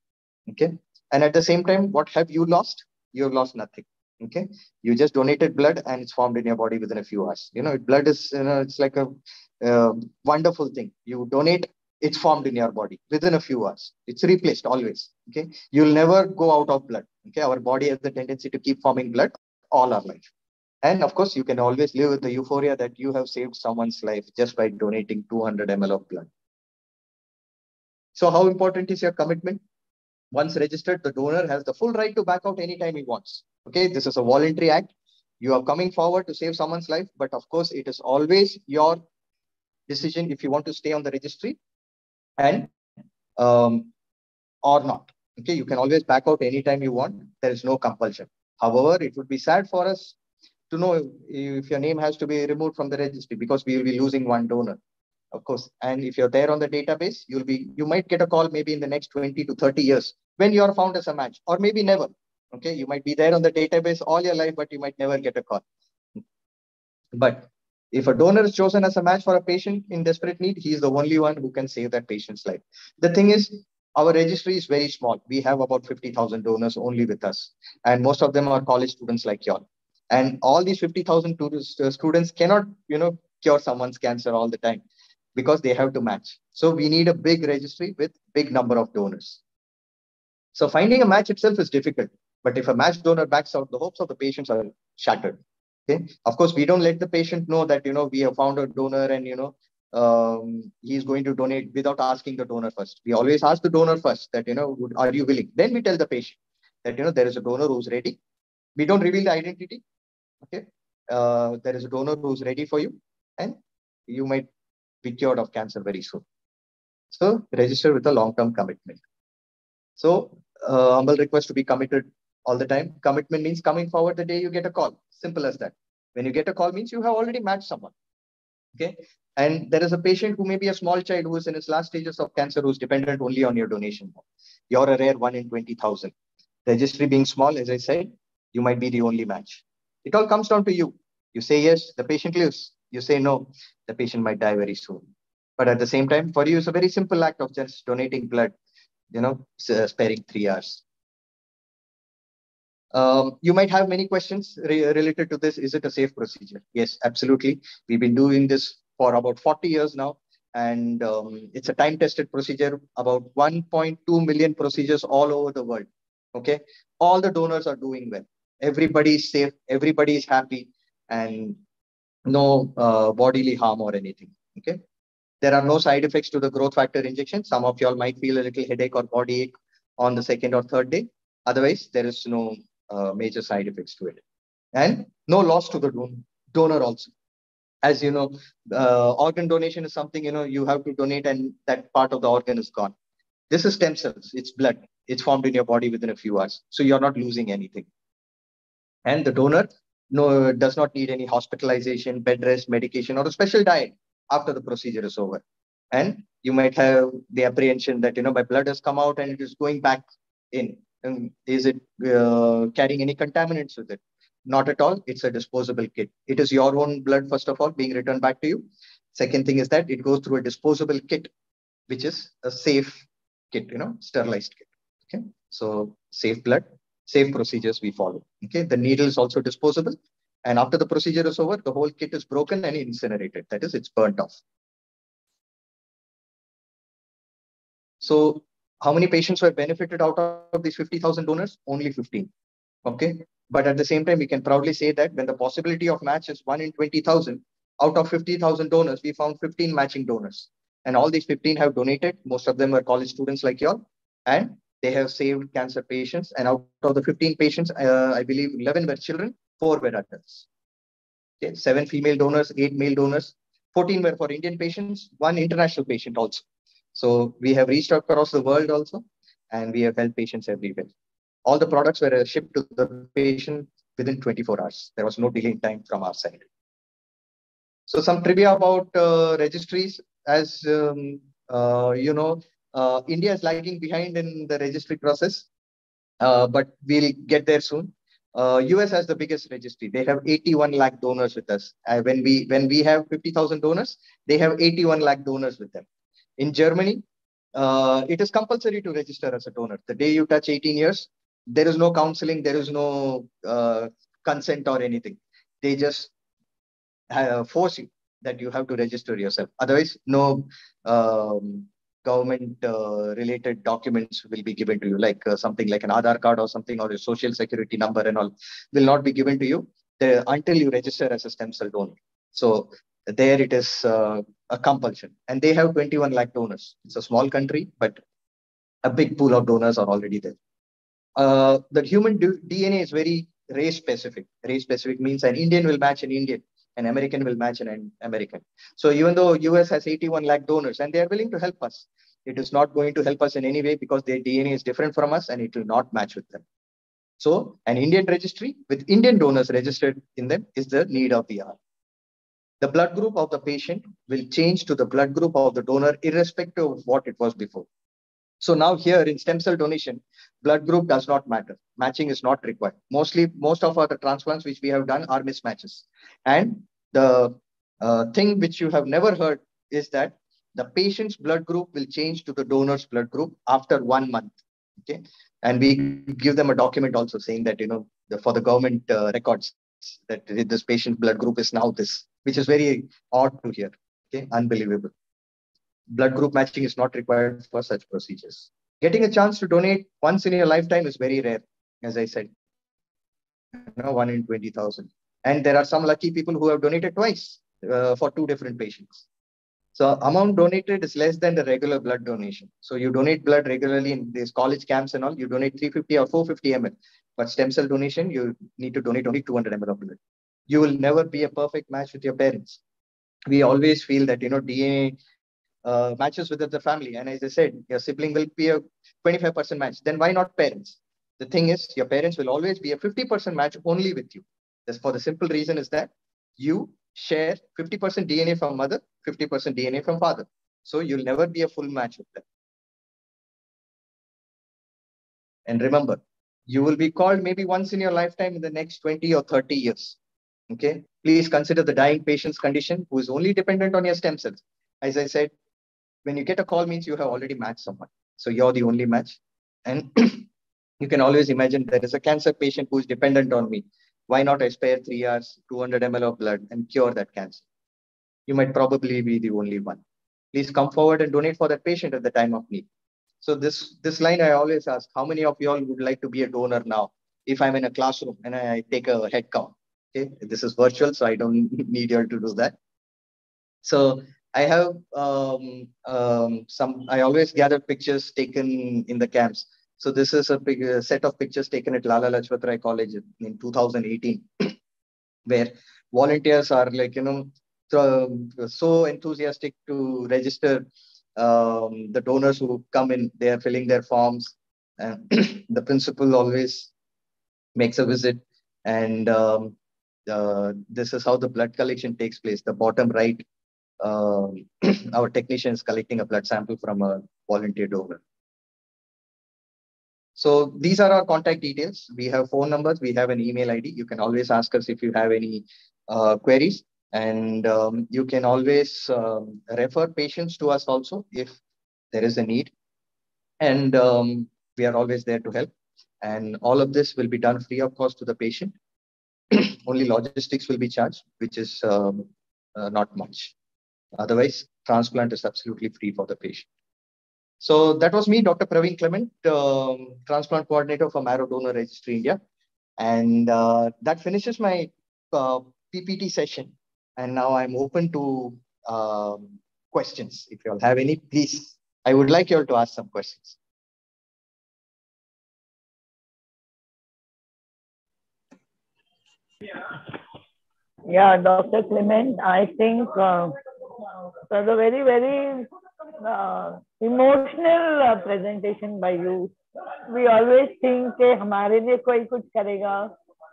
Okay. And at the same time, what have you lost? You have lost nothing. Okay. You just donated blood and it's formed in your body within a few hours. You know, blood is, you know, it's like a uh, wonderful thing. You donate it's formed in your body within a few hours. It's replaced always. Okay. You'll never go out of blood. Okay. Our body has the tendency to keep forming blood all our life. And of course, you can always live with the euphoria that you have saved someone's life just by donating 200 ml of blood. So, how important is your commitment? Once registered, the donor has the full right to back out anytime he wants. Okay. This is a voluntary act. You are coming forward to save someone's life, but of course, it is always your decision if you want to stay on the registry and um, or not. Okay, you can always back out anytime you want. There is no compulsion. However, it would be sad for us to know if your name has to be removed from the registry because we will be losing one donor, of course. And if you're there on the database, you'll be you might get a call maybe in the next 20 to 30 years when you are found as a match, or maybe never. Okay, you might be there on the database all your life, but you might never get a call. But if a donor is chosen as a match for a patient in desperate need, he is the only one who can save that patient's life. The thing is, our registry is very small. We have about 50,000 donors only with us. And most of them are college students like y'all. And all these 50,000 uh, students cannot, you know, cure someone's cancer all the time because they have to match. So we need a big registry with big number of donors. So finding a match itself is difficult, but if a match donor backs out, the hopes of the patients are shattered. Okay. Of course, we don't let the patient know that you know we have found a donor and you know um, he's going to donate without asking the donor first. We always ask the donor first that you know are you willing? Then we tell the patient that you know there is a donor who's ready. We don't reveal the identity. Okay. Uh, there is a donor who's ready for you, and you might be cured of cancer very soon. So register with a long-term commitment. So uh, humble request to be committed all the time. Commitment means coming forward the day you get a call. Simple as that. When you get a call means you have already matched someone. Okay. And there is a patient who may be a small child who is in his last stages of cancer who's dependent only on your donation. You're a rare one in 20,000. Registry being small, as I said, you might be the only match. It all comes down to you. You say yes, the patient lives. You say no, the patient might die very soon. But at the same time, for you, it's a very simple act of just donating blood, you know, sparing three hours. Um, you might have many questions re- related to this. Is it a safe procedure? Yes, absolutely. We've been doing this for about 40 years now, and um, it's a time-tested procedure. About 1.2 million procedures all over the world. Okay, all the donors are doing well. Everybody is safe. Everybody is happy, and no uh, bodily harm or anything. Okay. There are no side effects to the growth factor injection. Some of y'all might feel a little headache or body ache on the second or third day. Otherwise, there is no uh, major side effects to it. And no loss to the don- donor also. As you know, uh, organ donation is something, you know, you have to donate and that part of the organ is gone. This is stem cells. It's blood. It's formed in your body within a few hours. So you're not losing anything. And the donor no, does not need any hospitalization, bed rest, medication, or a special diet after the procedure is over. And you might have the apprehension that, you know, my blood has come out and it is going back in. And is it uh, carrying any contaminants with it? Not at all. It's a disposable kit. It is your own blood, first of all, being returned back to you. Second thing is that it goes through a disposable kit, which is a safe kit, you know, sterilized kit. Okay. So safe blood, safe procedures we follow. Okay. The needle is also disposable. And after the procedure is over, the whole kit is broken and incinerated. That is, it's burnt off. So how many patients were benefited out of these 50,000 donors? Only 15. Okay. But at the same time, we can proudly say that when the possibility of match is one in 20,000, out of 50,000 donors, we found 15 matching donors. And all these 15 have donated. Most of them are college students like you all. And they have saved cancer patients. And out of the 15 patients, uh, I believe 11 were children, four were adults. Okay. Seven female donors, eight male donors, 14 were for Indian patients, one international patient also. So we have reached out across the world also, and we have helped patients everywhere. All the products were uh, shipped to the patient within 24 hours. There was no delay in time from our side. So some trivia about uh, registries. As um, uh, you know, uh, India is lagging behind in the registry process, uh, but we'll get there soon. Uh, US has the biggest registry. They have 81 lakh donors with us. Uh, when we when we have 50,000 donors, they have 81 lakh donors with them. In Germany, uh, it is compulsory to register as a donor. The day you touch 18 years, there is no counseling, there is no uh, consent or anything. They just uh, force you that you have to register yourself. Otherwise, no um, government uh, related documents will be given to you, like uh, something like an Aadhaar card or something, or a social security number and all will not be given to you there, until you register as a stem cell donor. So there it is uh, a compulsion. And they have 21 lakh donors. It's a small country, but a big pool of donors are already there. Uh, the human DNA is very race specific. Race specific means an Indian will match an Indian, an American will match an- an American. So even though US has 81 lakh donors and they are willing to help us, it is not going to help us in any way because their DNA is different from us and it will not match with them. So an Indian registry with Indian donors registered in them is the need of the hour. The blood group of the patient will change to the blood group of the donor irrespective of what it was before. So now here in stem cell donation, blood group does not matter. Matching is not required. Mostly, most of our transplants which we have done are mismatches. And the uh, thing which you have never heard is that the patient's blood group will change to the donor's blood group after one month. Okay. And we give them a document also saying that, you know, the, for the government uh, records that this patient blood group is now this, which is very odd to hear. Okay, unbelievable. Blood group matching is not required for such procedures. Getting a chance to donate once in your lifetime is very rare, as I said. You know, one in 20,000. And there are some lucky people who have donated twice uh, for two different patients. So amount donated is less than the regular blood donation. So you donate blood regularly in these college camps and all, you donate 350 or 450 ml. But stem cell donation, you need to donate only 200 ml of blood. You will never be a perfect match with your parents. We always feel that, you know, DNA uh, matches with the family. And as I said, your sibling will be a 25% match. Then why not parents? The thing is, your parents will always be a 50% match only with you. That's for the simple reason is that you share 50% DNA from mother, 50% DNA from father. So you'll never be a full match with them. And remember, you will be called maybe once in your lifetime in the next 20 or 30 years. Okay. Please consider the dying patient's condition who is only dependent on your stem cells. As I said, when you get a call means you have already matched someone. So you're the only match. And *clears throat* you can always imagine there is a cancer patient who is dependent on me. Why not I spare three hours, 200 ml of blood and cure that cancer? You might probably be the only one. Please come forward and donate for that patient at the time of need. So this, this line I always ask, how many of you all would like to be a donor now? If I'm in a classroom and I take a head count, okay? This is virtual, so I don't *laughs* need you all to do that. So I have um, um, some, I always gather pictures taken in the camps. So this is a big uh, set of pictures taken at Lala Lajpat Rai College in 2018, *clears throat* where volunteers are like, you know, so, enthusiastic to register um, the donors who come in, they are filling their forms. And *clears throat* the principal always makes a visit. And um, uh, this is how the blood collection takes place. The bottom right, um, *clears throat* our technician is collecting a blood sample from a volunteer donor. So these are our contact details. We have phone numbers. We have an email ID. You can always ask us if you have any uh, queries. And um, you can always um, refer patients to us also if there is a need. And um, we are always there to help. And all of this will be done free of cost to the patient. *clears throat* Only logistics will be charged, which is um, uh, not much. Otherwise, transplant is absolutely free for the patient. So that was me, Dr. Praveen Clement, um, transplant coordinator for Marrow Donor Registry India. And uh, that finishes my uh, PPT session. And now I'm open to um, questions. If you all have any, please, I would like you all to ask some questions. Yeah, Dr. Clement, I think uh, was a very, very emotional presentation by you we always think के हमारे लिए कोई कुछ करेगा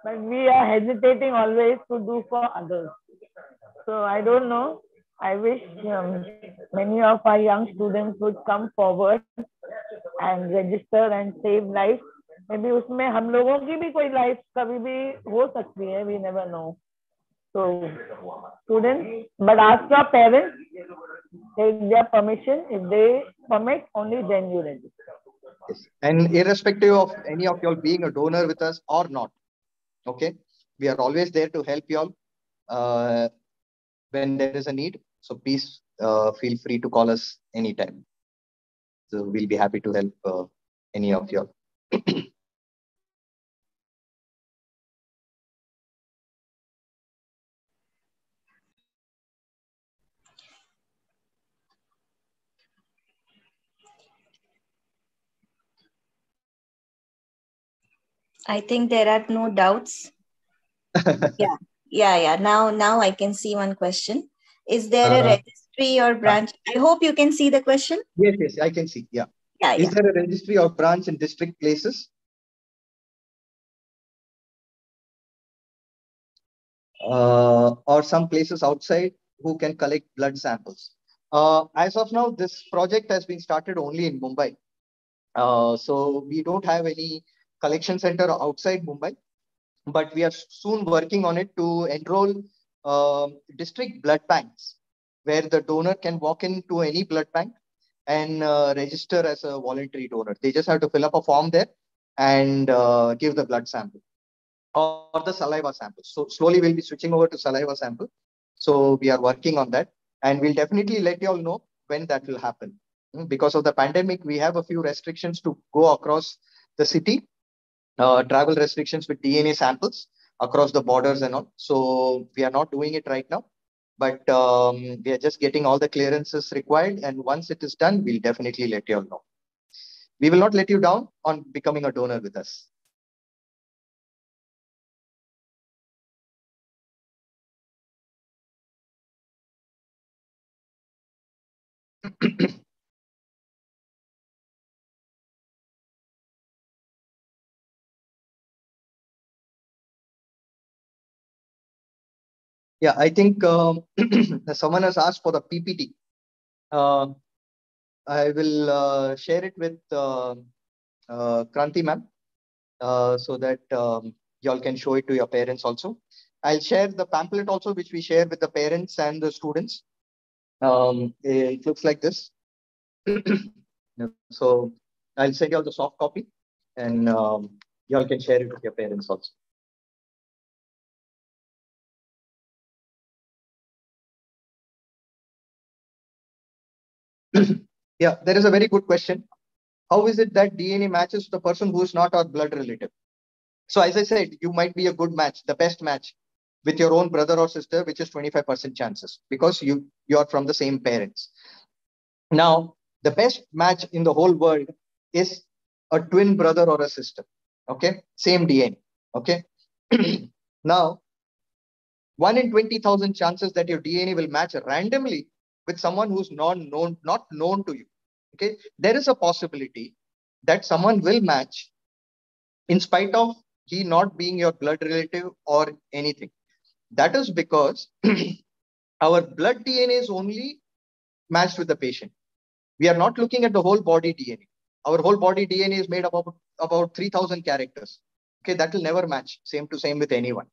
but we are hesitating always to do for others so I don't know I wish many of I young students would come forward and register and save life maybe उसमें हम लोगों की भी कोई लाइफ कभी भी हो सकती है वी नेवर नो तो स्टूडेंट बट आज का parents take their permission. If they permit, only then you register. Yes. And irrespective of any of y'all being a donor with us or not, okay, we are always there to help y'all uh, when there is a need. So please uh, feel free to call us anytime. So we'll be happy to help uh, any of y'all. *clears throat* I think there are no doubts. *laughs* yeah, yeah, yeah. Now, now I can see one question. Is there a Uh, registry or branch? I hope you can see the question. Yes, yes, I can see. Yeah. Yeah, Is yeah. there a registry or branch in district places? Uh, or some places outside who can collect blood samples? Uh, as of now, this project has been started only in Mumbai. Uh, so we don't have any collection center outside Mumbai, but we are soon working on it to enroll um district blood banks where the donor can walk into any blood bank and uh, register as a voluntary donor. They just have to fill up a form there and uh, give the blood sample. or the saliva sample. So slowly we'll be switching over to saliva sample. So we are working on that and we'll definitely let you all know when that will happen. Mm, Because of the pandemic, we have a few restrictions to go across the city, uh, travel restrictions with DNA samples across the borders and all. So we are not doing it right now, but um, we are just getting all the clearances required. And once it is done, we'll definitely let you all know. We will not let you down on becoming a donor with us. *clears throat* Yeah, I think um, *clears throat* someone has asked for the PPT. Uh, I will uh, share it with uh, uh, Kranti ma'am uh, so that um, y'all can show it to your parents also. I'll share the pamphlet also, which we share with the parents and the students. Um, it looks like this. *clears throat* So I'll send you all the soft copy and um, y'all can share it with your parents also. *clears throat* Yeah, there is a very good question. How is it that DNA matches the person who is not our blood relative? So as I said, you might be a good match, the best match with your own brother or sister, which is 25% chances because you you are from the same parents. Now, the best match in the whole world is a twin brother or a sister. Okay, same DNA. Okay. *clears throat* now, one in 20,000 chances that your DNA will match randomly with someone who's not known, not known to you. Okay, there is a possibility that someone will match in spite of he not being your blood relative or anything. That is because *clears throat* our blood DNA is only matched with the patient. We are not looking at the whole body DNA. Our whole body DNA is made up of about 3000 characters. Okay, that will never match same to same with anyone.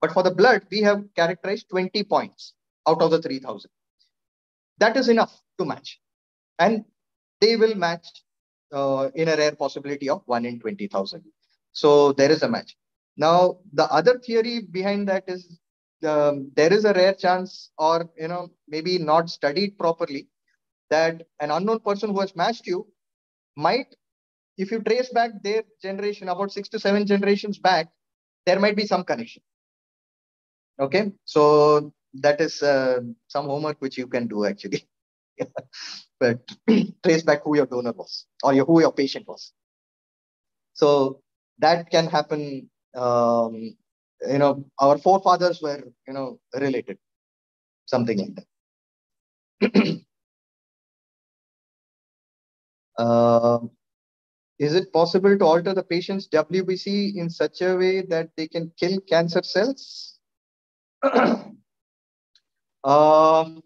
But for the blood, we have characterized 20 points out of the 3000. That is enough to match. And they will match uh, in a rare possibility of 1 in 20,000. So there is a match. Now, the other theory behind that is um, there is a rare chance or, you know, maybe not studied properly that an unknown person who has matched you might, if you trace back their generation, about six to seven generations back, there might be some connection. Okay, so that is uh, some homework which you can do actually. *laughs* but *clears throat* trace back who your donor was or your, who your patient was. So that can happen. Um, you know, our forefathers were, you know, related, something like that. *clears throat* Um, is it possible to alter the patient's WBC in such a way that they can kill cancer cells? *clears throat* um,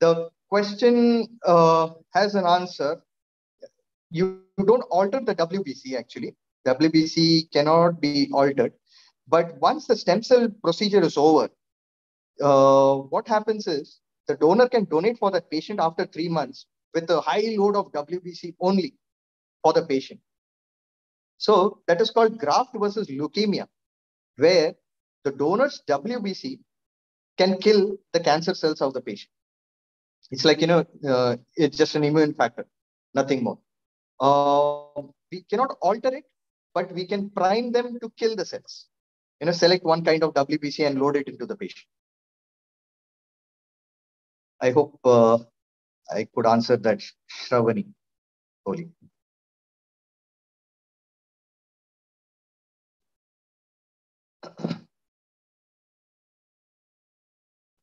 the question uh, has an answer. You don't alter the WBC actually. WBC cannot be altered. But once the stem cell procedure is over, uh, what happens is the donor can donate for that patient after three months with a high load of WBC only for the patient. So that is called graft versus leukemia, where the donor's WBC can kill the cancer cells of the patient. It's like, you know, uh, it's just an immune factor, nothing more. Uh, we cannot alter it, but we can prime them to kill the cells. You know, select one kind of WBC and load it into the patient. I hope uh, I could answer that, Shravani. Holy.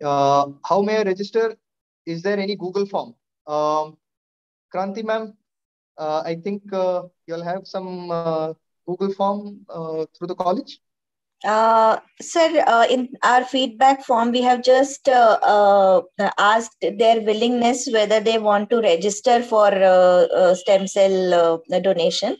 Uh, how may I register? Is there any Google form? Um, Kranti ma'am, uh, I think uh, you'll have some uh, Google form uh, through the college. Uh, sir, in our feedback form, we have just asked their willingness whether they want to register for stem cell donation.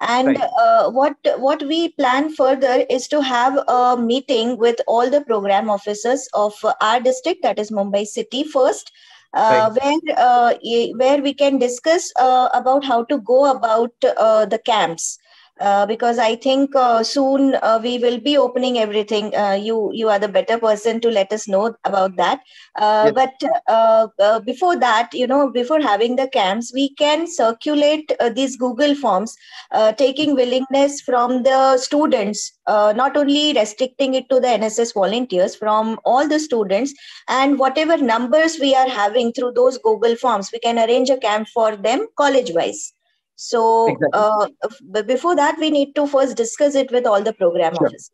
And Right. uh, what what we plan further is to have a meeting with all the program officers of our district, that is Mumbai City first, uh, where uh, where we can discuss uh, about how to go about uh, the camps uh, because I think uh, soon uh, we will be opening everything. Uh, you you are the better person to let us know about that. Uh, Yes. But uh, uh, before that, you know, before having the camps, we can circulate uh, these Google forms, uh, taking willingness from the students, uh, not only restricting it to the NSS volunteers, from all the students, and whatever numbers we are having through those Google forms, we can arrange a camp for them college wise. So Exactly. uh, but before that, we need to first discuss it with all the program Sure. officers.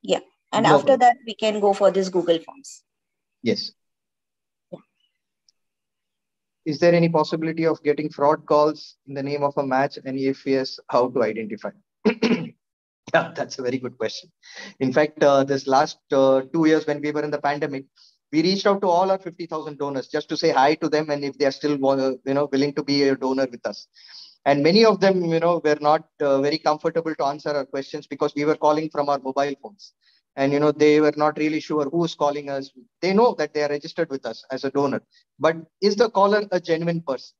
Yeah, and No after problem. that, we can go for this Google forms. Yes. Is there any possibility of getting fraud calls in the name of a match? And if yes, how to identify? *coughs* yeah, that's a very good question. In fact, uh, this last uh, two years when we were in the pandemic, we reached out to all our 50,000 donors just to say hi to them and if they are still you know willing to be a donor with us. And many of them, you know, were not uh, very comfortable to answer our questions because we were calling from our mobile phones. And you know they were not really sure who's calling us. They know that they are registered with us as a donor. But is the caller a genuine person?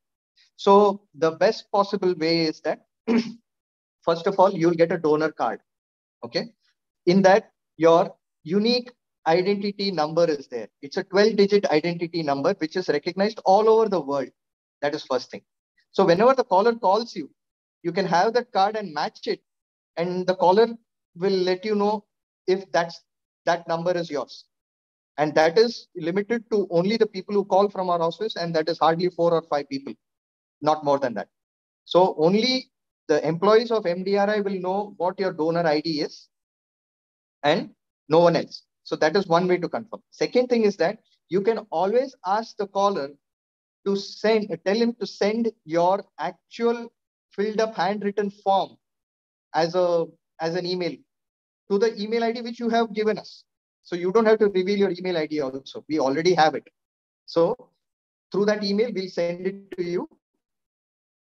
So the best possible way is that *clears throat* first of all you'll get a donor card okay? In that your unique identity number is there. It's a 12 digit identity number which is recognized all over the world. That is first thing so whenever the caller calls you you can have that card and match it. And the caller will let you know if that's that number is yours. And that is limited to only the people who call from our office and that is hardly four or five people not more than that. So only the employees of mdri will know what your donor id is and no one else. So that is one way to confirm. Second thing is that you can always ask the caller to send tell him to send your actual filled up handwritten form as a as an email to the email ID which you have given us. So you don't have to reveal your email ID also. We already have it. So through that email, we'll send it to you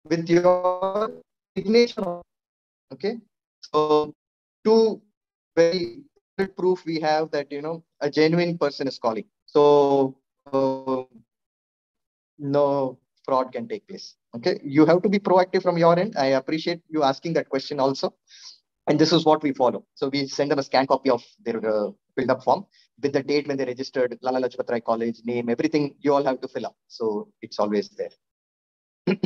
with your signature. Okay. So two very proof we have that you know a genuine person is calling. So uh, no fraud can take place. Okay. You have to be proactive from your end. I appreciate you asking that question also and this is what we follow. So we send them a scan copy of their uh, filled up form with the date when they registered, Lala Lajpat Rai College, name, everything you all have to fill up. So it's always there. *clears throat*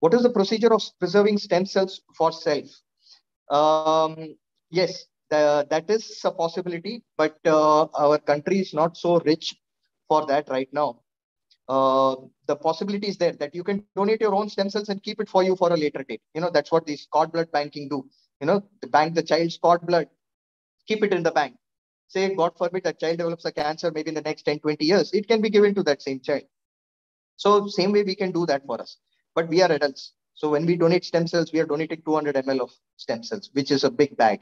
what is the procedure of preserving stem cells for self? Um, yes, the, that is a possibility, but uh, our country is not so rich for that right now uh, the possibility is there that you can donate your own stem cells and keep it for you for a later date. You know, that's what these cord blood banking do. You know, the bank the child's cord blood, keep it in the bank. Say, God forbid, that child develops a cancer maybe in the next 10, 20 years, it can be given to that same child. So, same way we can do that for us. But we are adults. So, when we donate stem cells, we are donating 200 ml of stem cells, which is a big bag.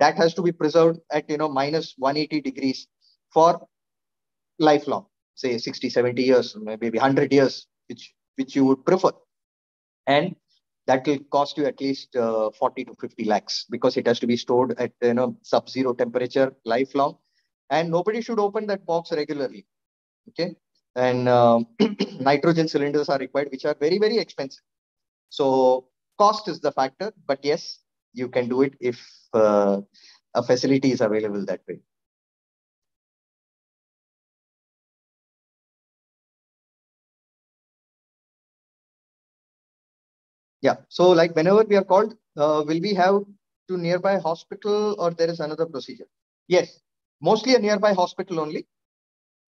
That has to be preserved at, you know, minus 180 degrees for lifelong say 60 70 years maybe 100 years which which you would prefer. And that will cost you at least uh, 40 to 50 lakhs because it has to be stored at you know sub zero temperature lifelong. And nobody should open that box regularly okay? And um, *clears throat* nitrogen cylinders are required which are very very expensive. So cost is the factor but yes you can do it if uh, a facility is available that way Yeah. So like whenever we are called, uh, will we have to nearby hospital or there is another procedure? Yes, mostly a nearby hospital only.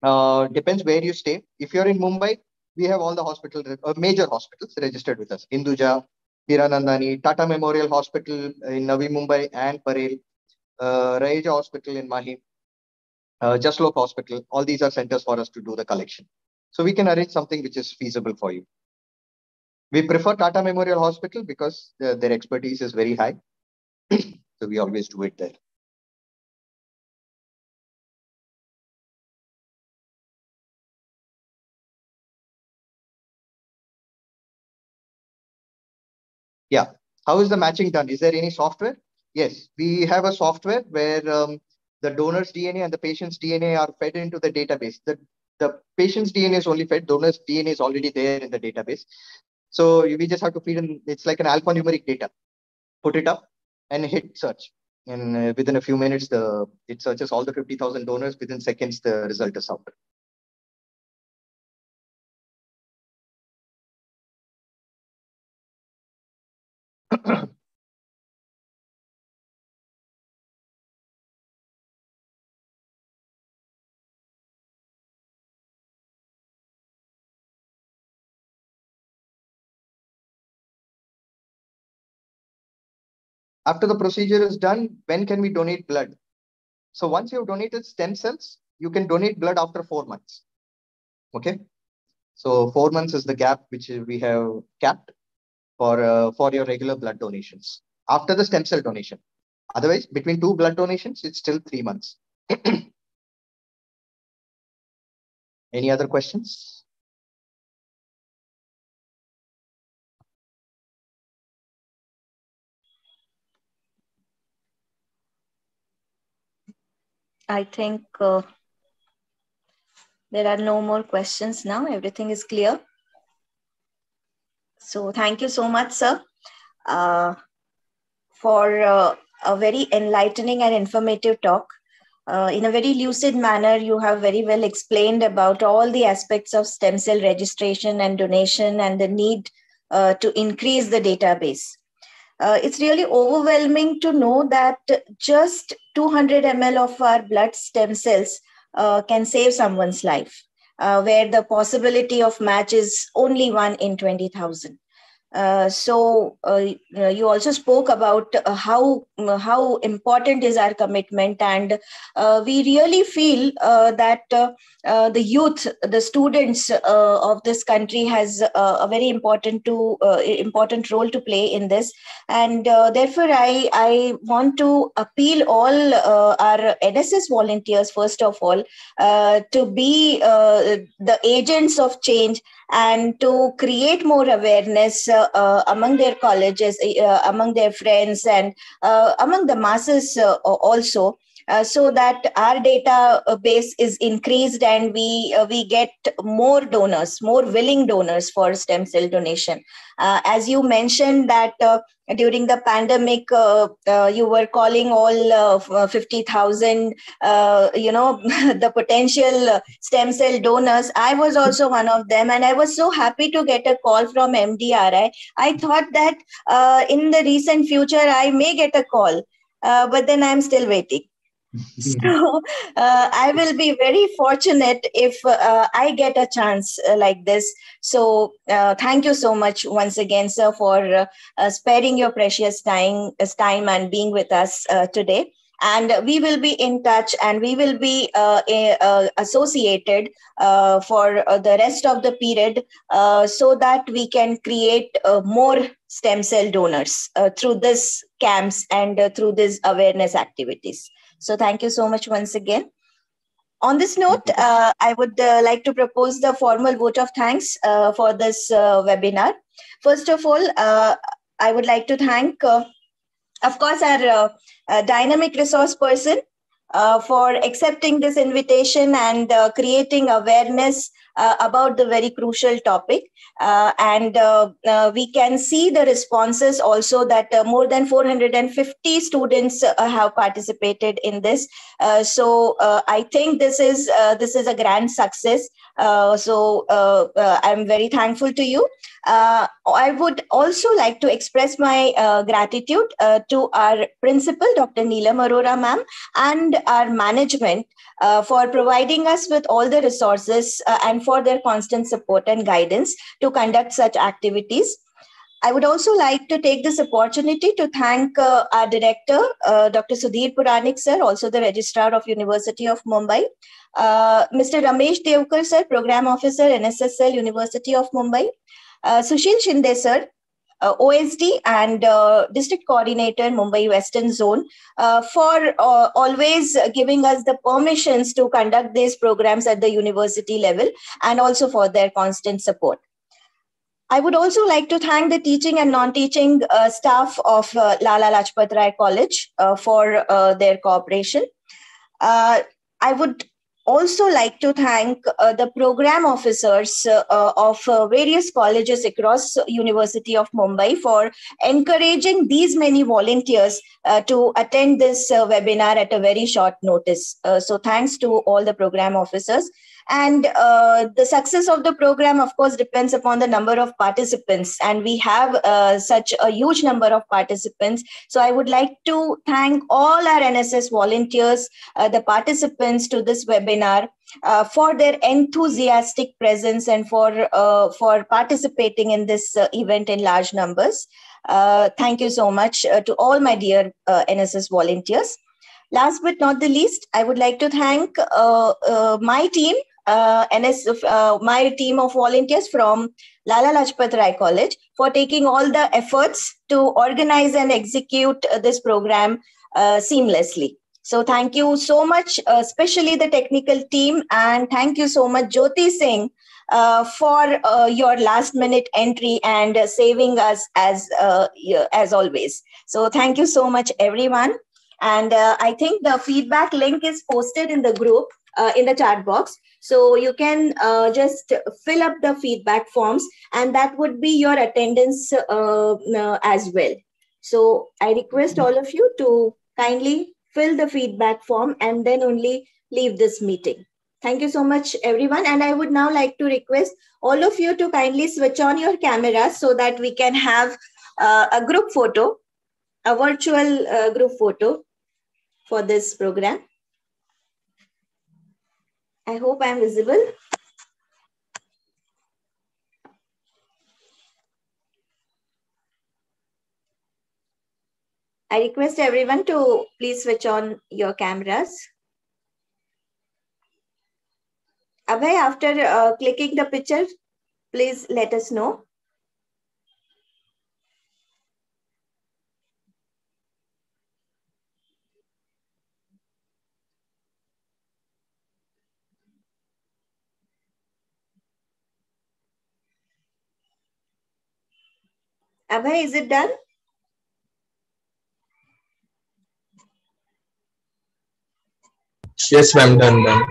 Uh, depends where you stay. If you're in Mumbai, we have all the hospitals, uh, major hospitals registered with us. Hinduja, Hiranandani, Tata Memorial Hospital in Navi Mumbai and Parel, uh, Hospital in Mahim, uh, Jaslok Hospital. All these are centers for us to do the collection. So we can arrange something which is feasible for you. We prefer Tata Memorial Hospital because uh, their expertise is very high. *coughs* so we always do it there. Yeah. How is the matching done? Is there any software? Yes, we have a software where um, the donor's DNA and the patient's DNA are fed into the database. The, the patient's DNA is only fed, donor's DNA is already there in the database. So we just have to feed in, it's like an alphanumeric data. Put it up and hit search. And uh, within a few minutes, the it searches all the 50,000 donors. Within seconds, the result is out. After the procedure is done, when can we donate blood? So once you've donated stem cells, you can donate blood after four months. Okay. So four months is the gap which we have capped for uh, for your regular blood donations after the stem cell donation. Otherwise, between two blood donations, it's still three months. *clears throat* Any other questions? I think uh, there are no more questions now. Everything is clear. So thank you so much, sir, uh, for uh, a very enlightening and informative talk. Uh, in a very lucid manner, you have very well explained about all the aspects of stem cell registration and donation and the need uh, to increase the database. Uh, it's really overwhelming to know that just 200 ml of our blood stem cells uh, can save someone's life, uh, where the possibility of match is only one in 20,000. Uh, so uh, you also spoke about uh, how how important is our commitment, and uh, we really feel uh, that uh, the youth, the students of this country, has a very important to important role to play in this, and therefore I I want to appeal all our NSS volunteers first of all to be the agents of change and to create more awareness uh, uh, Uh, among their colleges, uh, among their friends, and uh, among the masses uh, also. Uh, so that our database uh, is increased and we uh, we get more donors more willing donors for stem cell donation. Uh, as you mentioned that uh, during the pandemic uh, you were calling all 50000 you know *laughs* the potential stem cell donors. I was also one of them and i was so happy to get a call from mdri i. Thought that in the recent future i may get a call but then i'm still waiting *laughs* so uh, i will be very fortunate if uh, i get a chance uh, like this. So uh, thank you so much once again sir for uh, uh, sparing your precious time time and being with us today. And we will be in touch and we will be associated for the rest of the period so that we can create more stem cell donors through this camps and through these awareness activities so thank you so much once again. On this note, uh, I would uh, like to propose the formal vote of thanks uh, for this uh, webinar. First of all, uh, I would like to thank, uh, of course, our dynamic resource person for accepting this invitation and creating awareness uh, about the very crucial topic. Uh, and uh, uh we can see the responses also that uh, more than 450 students uh, have participated in this. so I think this is this is a grand success. so I'm very thankful to you. I would also like to express my gratitude to our principal, Dr. Neelam Arora ma'am, and our management uh, for providing us with all the resources uh, for their constant support and guidance to conduct such activities. I would also like to take this opportunity to thank uh, our director, uh, Dr. Sudhir Puranik sir, also the registrar of University of Mumbai, uh, Mr. Ramesh Devkar sir, program officer, NSS Cell University of Mumbai, uh, Sushil Shinde sir, uh, OSD and uh, district coordinator Mumbai Western Zone uh, for uh, always giving us the permissions to conduct these programs at the university level and also for their constant support. I would also like to thank the teaching and non-teaching uh, staff of uh, Lala Lajpat Rai College for their cooperation. I would also like to thank uh, the program officers uh, of uh, various colleges across University of Mumbai for encouraging these many volunteers uh, to attend this uh, webinar at a very short notice. Uh, so thanks to all the program officers. And uh, the success of the program, of course, depends upon the number of participants. And we have uh, such a huge number of participants. So I would like to thank all our NSS volunteers, uh, the participants to this webinar. Uh, for their enthusiastic presence and for uh, for participating in this uh, event in large numbers. Uh, thank you so much uh, to all my dear uh, NSS volunteers. Last but not the least, I would like to thank my team, uh, NS, uh, my team of volunteers from Lala Lajpat Rai College for taking all the efforts to organize and execute uh, this program uh, seamlessly. So thank you so much, uh, especially the technical team, and thank you so much, Jyoti Singh, uh, for your last minute entry and saving us as as always. So thank you so much, everyone. And I think the feedback link is posted in the group in the chat box. So you can uh, just fill up the feedback forms, and that would be your attendance uh, uh, as well. So I request all of you to kindly fill the feedback form and then only leave this meeting. Thank you so much, everyone. And I would now like to request all of you to kindly switch on your cameras so that we can have uh, a group photo, a virtual uh, group photo for this program. I hope I'm visible. I request everyone to please switch on your cameras. Abhay, after uh, clicking the picture, please let us know. Abhay, is it done? Yes, ma'am, done, done.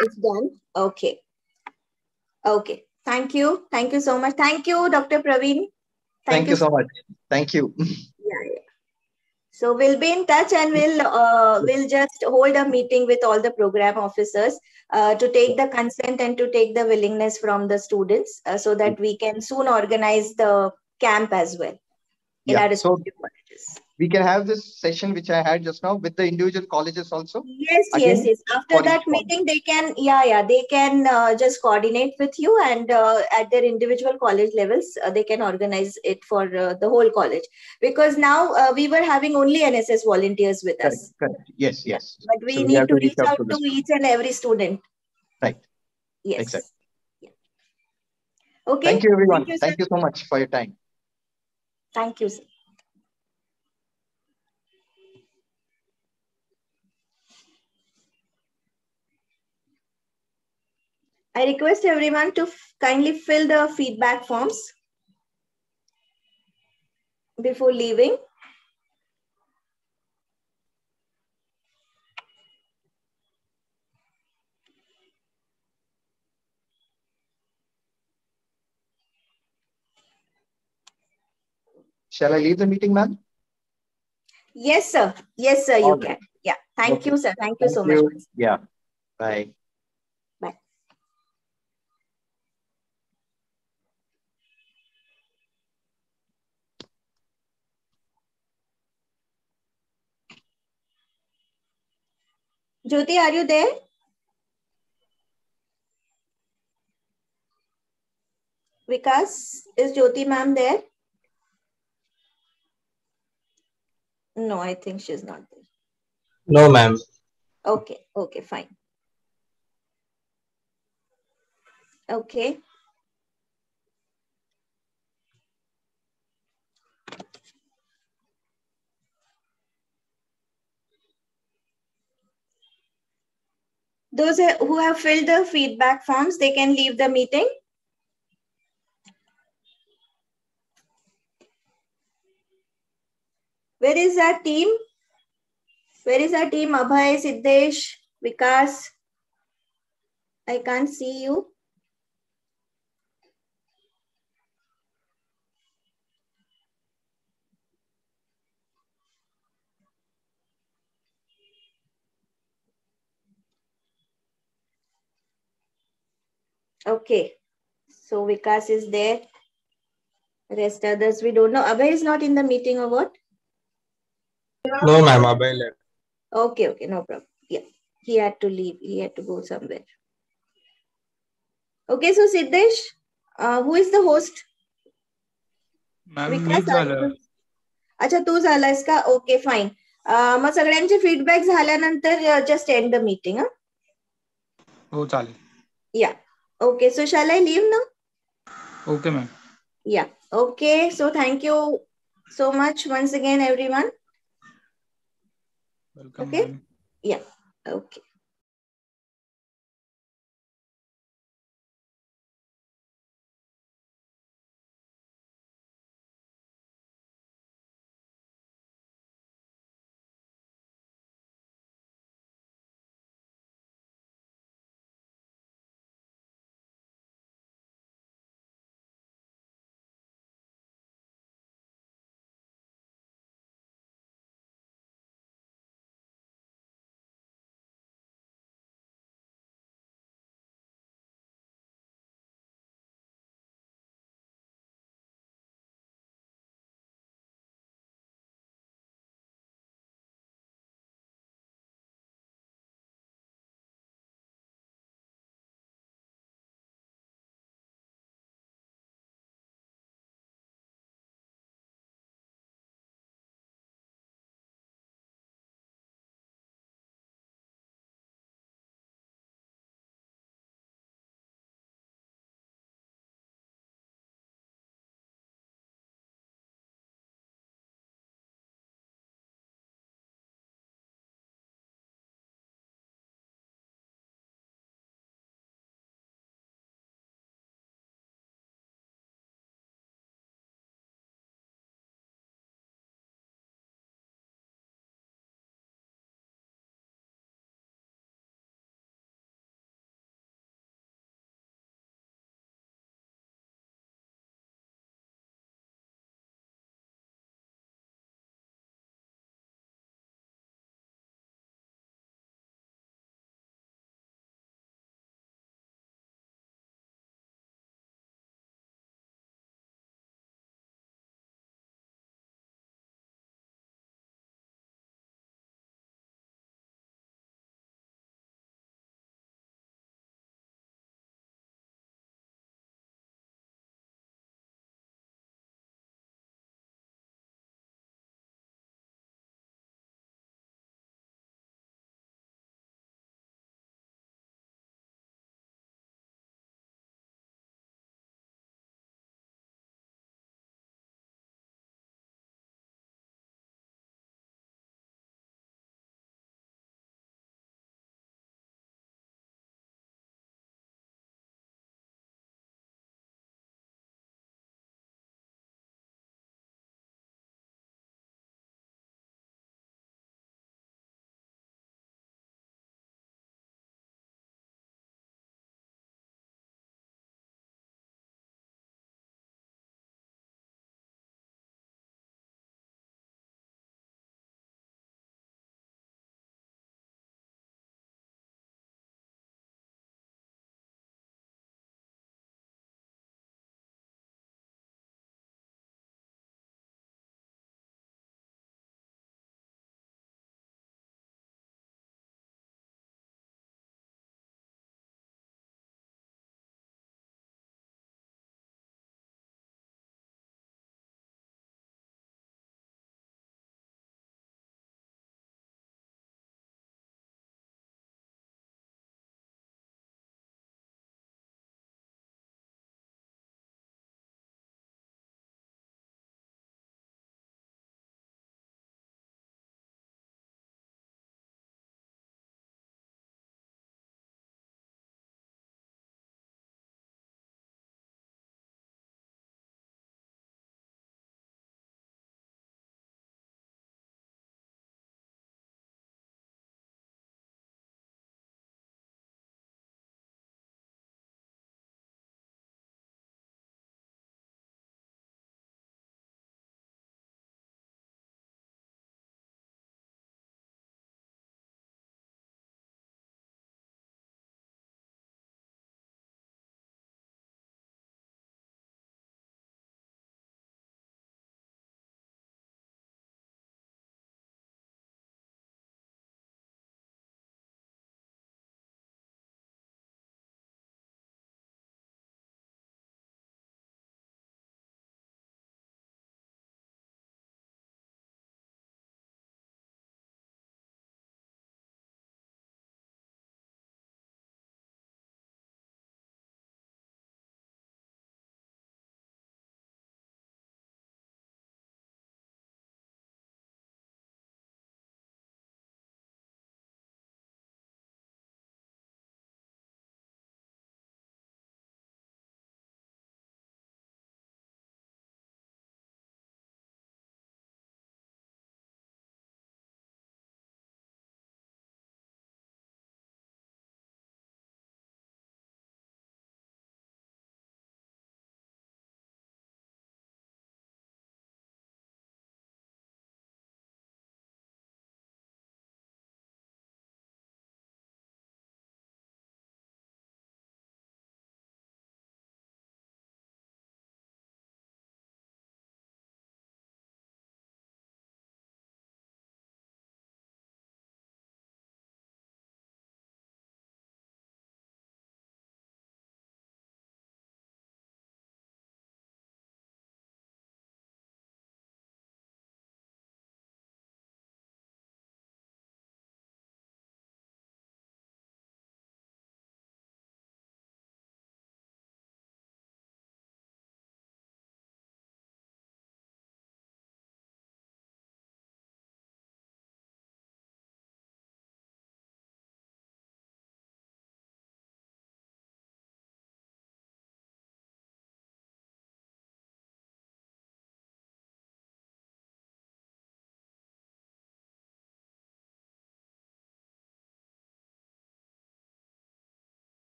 It's done. Okay. Okay. Thank you. Thank you so much. Thank you, Dr. Praveen. Thank you so much. Thank you. Yeah, yeah. So we'll be in touch and we'll uh, we'll just hold a meeting with all the program officers uh, to take the consent and to take the willingness from the students uh, so that we can soon organize the camp as well in Yeah, our so- colleges. We can have this session which I had just now with the individual colleges also. Yes, Again, yes, yes. After that meeting, they can, yeah, yeah, they can uh, just coordinate with you and uh, at their individual college levels, uh, they can organize it for uh, the whole college. Because now uh, we were having only NSS volunteers with Correct, us, correct. Yes, yes. but we So need have to to reach out to this. each and every student. Right. Yes. Exactly. Yeah. Okay. Thank you, everyone. Thank you, Thank you so much for your time. Thank you. Sir. I request everyone to kindly fill the feedback forms before leaving. Shall I leave the meeting, ma'am? Yes, sir. Yes, sir, you right. can. Yeah. Thank Okay. you, sir. Thank you Thank so you. much. Yeah. Bye. Bye. Jyoti, are you there? Vikas, is Jyoti ma'am there? No, I think she's not there. No, ma'am. Okay, okay, fine. Okay. Those who have filled the feedback forms, they can leave the meeting. Where is our team? Where is our team? Abhay, Siddesh, Vikas. I can't see you. Okay. So Vikas is there. Rest others we don't know. Abhay is not in the meeting or what? No, ma'am. Abhay left. Okay, okay, no problem. Yeah, he had to leave. He had to go somewhere. Okay, so Siddesh, uh, who is the host? तू? अच्छा तू झालायस का okay fine मग सगळ्यांचे feedback झाल्यानंतर just and the meeting हा हो चालेल या okay so shall I leave ना ओके मॅम या okay so thank you so much once again everyone Welcome, okay? Yeah. Okay.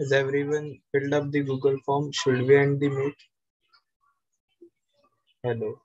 Has everyone filled up the Google form? Should we end the meet? Hello.